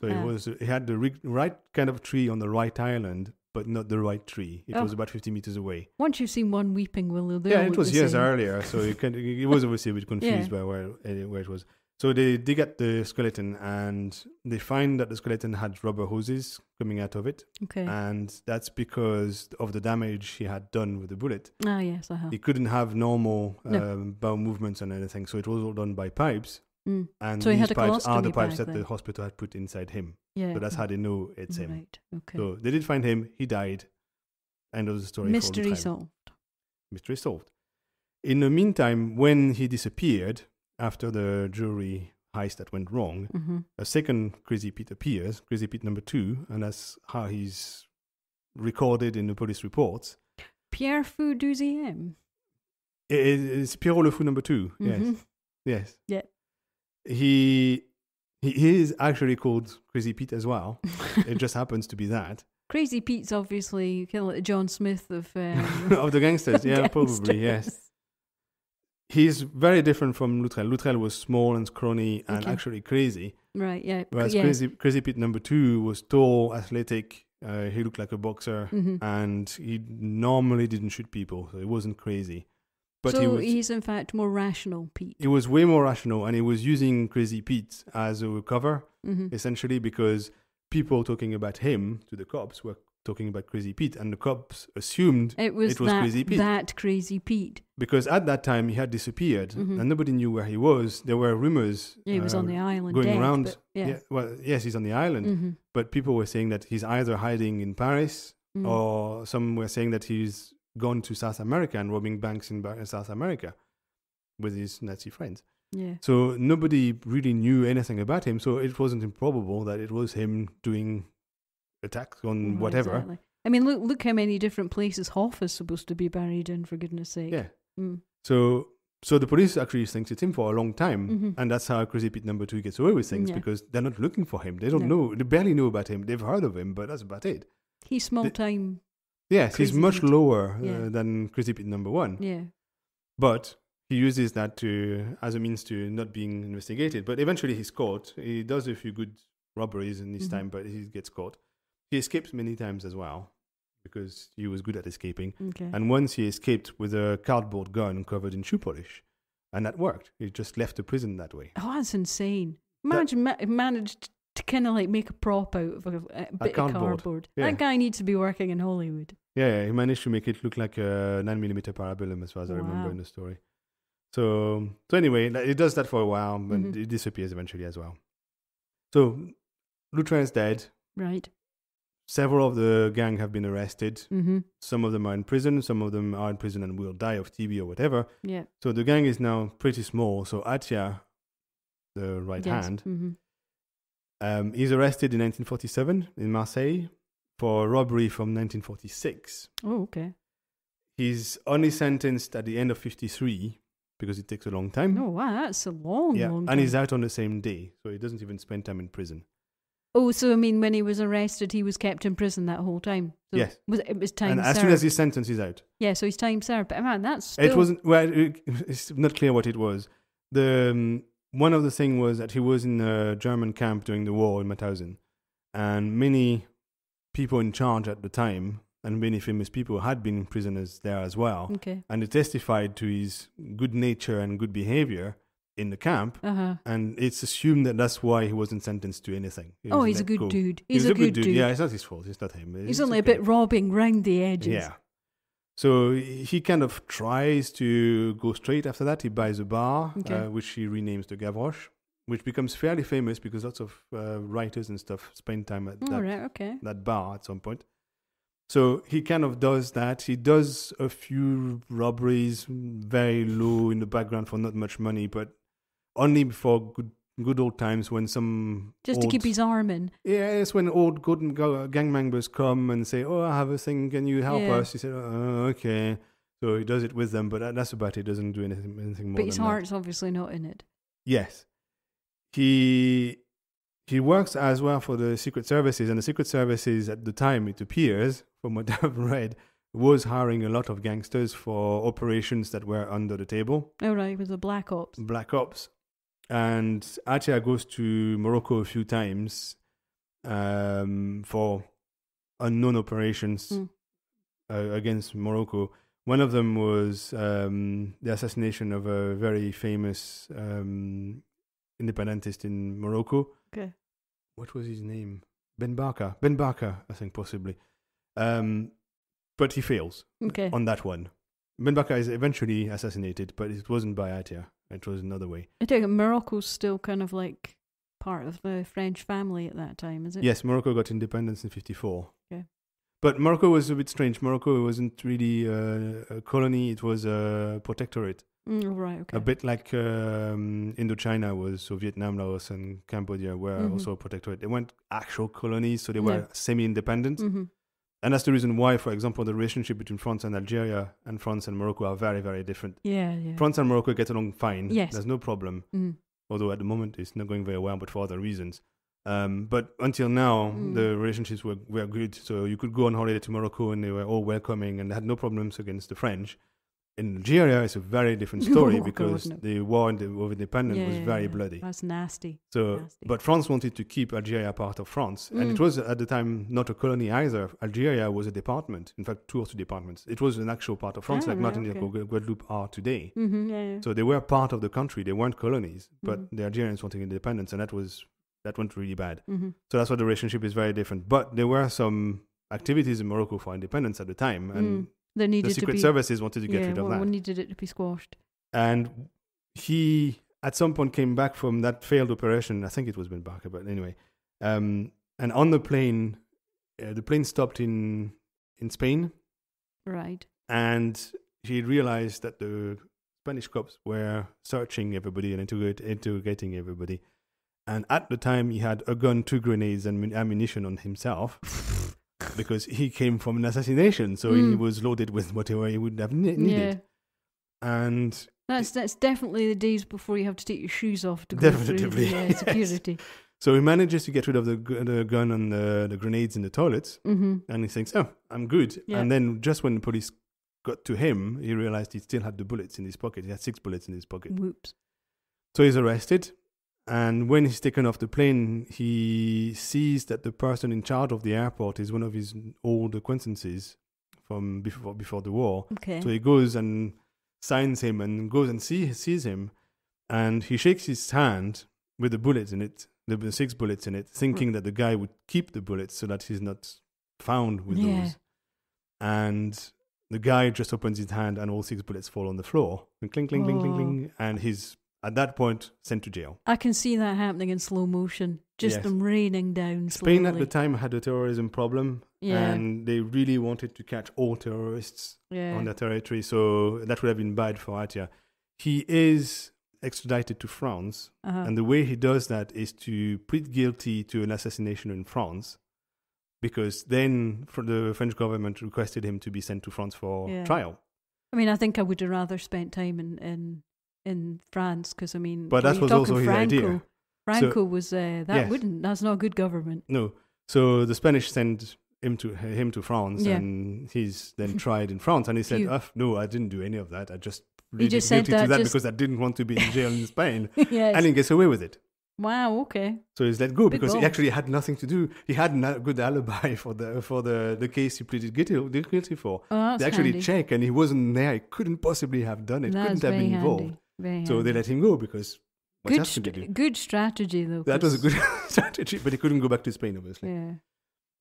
So Ah. it was he had the ri- right kind of tree on the right island, but not the right tree. It Oh. was about 50 meters away. Once you've seen one weeping willow, yeah, it was years same. earlier, so it, can, it was obviously a bit confused Yeah. by where, eh, where it was. So they dig at the skeleton and they find that the skeleton had rubber hoses coming out of it. Okay. And that's because of the damage he had done with the bullet. ah, yes, uh-huh. He couldn't have normal No. um, bowel movements and anything, so it was all done by pipes. Mm. And So he these had pipes are the pipes that then. the hospital had put inside him. Yeah. So that's how they know it's him. Right. Okay. So they did find him. He died. End of the story. Mystery solved. Mystery solved. In the meantime, when he disappeared after the jewelry heist that went wrong, hmm a second Crazy Pete appears, Crazy Pete number two, and that's how he's recorded in the police reports. Pierre Fou Deuxième. It- It's Pierrot Le Fou number 2 Yes. Mhm. Yes. Yeah. He he is actually called Crazy Pete as well. it just happens to be that Crazy Pete's obviously kind of like the John Smith of um, of the gangsters. Yeah, probably yes. He's very different from Loutrel. Loutrel was small and scrawny and Okay. actually crazy, Right. Yeah. whereas yeah. Crazy Crazy Pete number two was tall, athletic. Uh, he looked like a boxer, Mhm. and he normally didn't shoot people, so he wasn't crazy. But so he was he's in fact more rational, Pete. he was way more rational, and he was using Crazy Pete as a cover hmm essentially because people talking about him to the cops were talking about Crazy Pete, and the cops assumed It was, It was that, Crazy Pete. that Crazy Pete. because at that time he had disappeared Mhm. and nobody knew where he was. There were rumors. Yeah, he was uh, on the island going dead, around. but yeah. well, yes, he's on the island, hmm but people were saying that he's either hiding in Paris Mm. or some were saying that he's gone to South America and robbing banks in South America with his Nazi friends. yeah. So nobody really knew anything about him. So it wasn't improbable that it was him doing attacks on whatever. exactly. I mean, look look how many different places Hoff is supposed to be buried in, for goodness sake. Yeah. Mm. So so the police actually thinks it's him for a long time, Mhm. and that's how Crazy Pete number two gets away with things Yeah. because they're not looking for him. They don't No. know. They barely know about him. They've heard of him, but that's about it. He's small time. Yes, he's much Pete. lower uh, than Crazy Pete number one, Yeah. but he uses that to as a means to not being investigated. But eventually, he's caught. He does a few good robberies in his Mhm. time, but he gets caught. He escapes many times as well because he was good at escaping. Okay. And once he escaped with a cardboard gun covered in shoe polish. And that worked. He just left the prison that way. oh, that's insane. Imagine ma- managed to kind of like make a prop out of a, a bit of cardboard. cardboard. Yeah. That guy needs to be working in Hollywood. Yeah, he managed to make it look like a 9mm parabellum, as far as I remember in the story. So, so anyway, it does that for a while, but Mhm. it disappears eventually as well. So, Loutrel is dead. Right. Several of the gang have been arrested. Mm-hmm. Some of them are in prison. Some of them are in prison and will die of TB or whatever. Yeah. So the gang is now pretty small. So Atia, the right yes. hand, Mm-hmm. Um, he's arrested in 1947 in Marseille for robbery from 1946. Oh, okay. He's only sentenced at the end of 53 because it takes a long time. Oh, wow. That's a long, yeah, long and time. he's out on the same day, so he doesn't even spend time in prison. Oh, so I mean, when he was arrested, he was kept in prison that whole time. So Yes. Was it was time and as served? soon as his sentence is out, yeah, so he's time served. But man, that's it wasn't. Well, it, it's not clear what it was. The um, one of the thing was that he was in a German camp during the war in Mauthausen, and many people in charge at the time and many famous people had been prisoners there as well. okay. and it testified to his good nature and good behavior in the camp. Uh huh. And it's assumed that that's why he wasn't sentenced to anything. He Oh, he's a good go. dude. He's He's, a, good, dude. Yeah, it's not his fault. It's not him. He's It's only okay. a bit robbing round the edges. Yeah. So he kind of tries to go straight after that. He buys a bar, Okay. uh, which he renames the Gavroche, which becomes fairly famous because lots of uh, writers and stuff spend time at that right. Okay. that bar at some point. So he kind of does that. He does a few robberies, very low in the background for not much money, but only for good good old times when some Just to keep his arm in. Yeah, it's when old good gang members come and say, "Oh, I have a thing. Can you help Yeah. us?" He said, oh, "Okay." So he does it with them, but that's about it. He doesn't do anything, anything more. But his than that. heart's obviously not in it. Yes. He he works as well for the Secret Services, and the Secret Services at the time, it appears, from what I've read, was hiring a lot of gangsters for operations that were under the table, Oh, right, with the Black Ops. black ops. And Atia goes to Morocco a few times um, for unknown operations Mm. uh, against Morocco. One of them was um, the assassination of a very famous um, independentist in Morocco. Okay. What was his name? Ben Barka. Ben Barka, I think, possibly. Um, but he fails Okay. on that one. Ben Barka is eventually assassinated, but it wasn't by Atia. It was another way. I take it Morocco's still kind of like part of the French family at that time, is it? Yes, Morocco got independence in 54. Okay. But Morocco was a bit strange. Morocco wasn't really uh, a colony, it was a protectorate. Mm, right, okay. A bit like um, Indochina was, so Vietnam, Laos, and Cambodia were Mhm. also a protectorate. They weren't actual colonies, so they were semi independent. hmm And that's the reason why, for example, the relationship between France and Algeria and France and Morocco are very, very different. Yeah, yeah. France and Morocco get along fine. Yes. There's no problem. Mm. although at the moment it's not going very well, but for other reasons. Um, but until now, Mm. the relationships were, were good. So you could go on holiday to Morocco and they were all welcoming and had no problems against the French. In Algeria, it's a very different story Oh, because God, no. the war in the, of independence was very yeah. bloody. That's nasty. So, nasty. but France wanted to keep Algeria part of France, and it Mm. was at the time not a colony either. Algeria was a department, in fact, two or three departments. It was an actual part of France, Ah, like right, Martinique okay. or Guadeloupe are today. hmm yeah, yeah. So they were part of the country. They weren't colonies, but Mhm. the Algerians wanted independence, and that was that went really bad. hmm So that's why the relationship is very different. But there were some activities in Morocco for independence at the time, and Mm. Needed the Secret to be. Services wanted to get yeah, rid of well, that. needed it to be squashed. And he, at some point, came back from that failed operation. I think it was Ben Barka, but anyway. Um, and on the plane, uh, the plane stopped in in Spain, Right. and he realized that the Spanish cops were searching everybody and interrogating everybody. And at the time, he had a gun, two grenades, and ammunition on himself because he came from an assassination. So he Mm. was loaded with whatever he would have ne- needed. Yeah. And That's that's definitely the days before you have to take your shoes off to go through the uh, yes. security. so he manages to get rid of the, the gun and the, the grenades in the toilets. hmm And he thinks, oh, I'm good. Yeah. And then just when the police got to him, he realized he still had the bullets in his pocket. He had six bullets in his pocket. Whoops. So he's arrested. And when he's taken off the plane, he sees that the person in charge of the airport is one of his old acquaintances from before before the war. Okay. So he goes and signs him and goes and see, sees him. And he shakes his hand with the bullets in it, the six bullets in it, thinking that the guy would keep the bullets so that he's not found with Yeah. those. And the guy just opens his hand and all six bullets fall on the floor. And clink, clink, clink, clink, Oh. clink. And he's at that point sent to jail. I can see that happening in slow motion. Just Yes. them raining down Spain slowly. at the time had a terrorism problem, Yeah. and they really wanted to catch all terrorists yeah. on their territory. So that would have been bad for Atia. He is extradited to France, uh-huh. and the way he does that is to plead guilty to an assassination in France, because then the French government requested him to be sent to France for Yeah. trial. I mean, I think I would have rather spent time in in, in France because I mean, But that was also his Franco. idea. Franco was uh, that Yes. wouldn't. That's not a good government. No, so the Spanish sent him to him to France, Yeah. and he's then tried in France, and he said, oh, "No, I didn't do any of that. I just." pleaded just said guilty to that that just- because I didn't want to be in jail in Spain, yes. and he gets away with it. wow. Okay. So he's let go Big because he actually had nothing to do. He had a good alibi for the for the, the case he pleaded guilty, guilty for. Oh, they actually handy. check, and he wasn't there. He couldn't possibly have done it. That's couldn't have been involved. Handy. Very So they let him go because what good, else could st- do? good strategy though. That was a good strategy, but he couldn't go back to Spain, obviously. Yeah.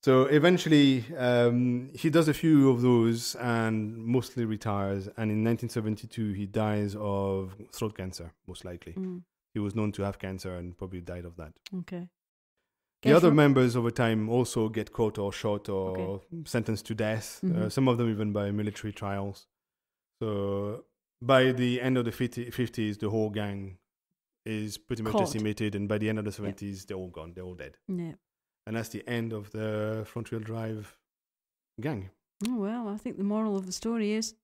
So eventually, um, he does a few of those and mostly retires. And in 1972, he dies of throat cancer, most likely. Mm, He was known to have cancer and probably died of that. okay. The Guess other members over time also get caught or shot or Okay. sentenced to death. Uh, Mhm. some of them even by military trials. So by the end of the 50, 50s, the whole gang is pretty much Caught. decimated, and by the end of the 70s, they're all gone. They're all dead. Yeah. And that's the end of the front wheel drive gang. Oh, well, I think the moral of the story is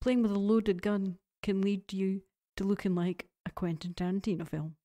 playing with a loaded gun can lead you to looking like a Quentin Tarantino film.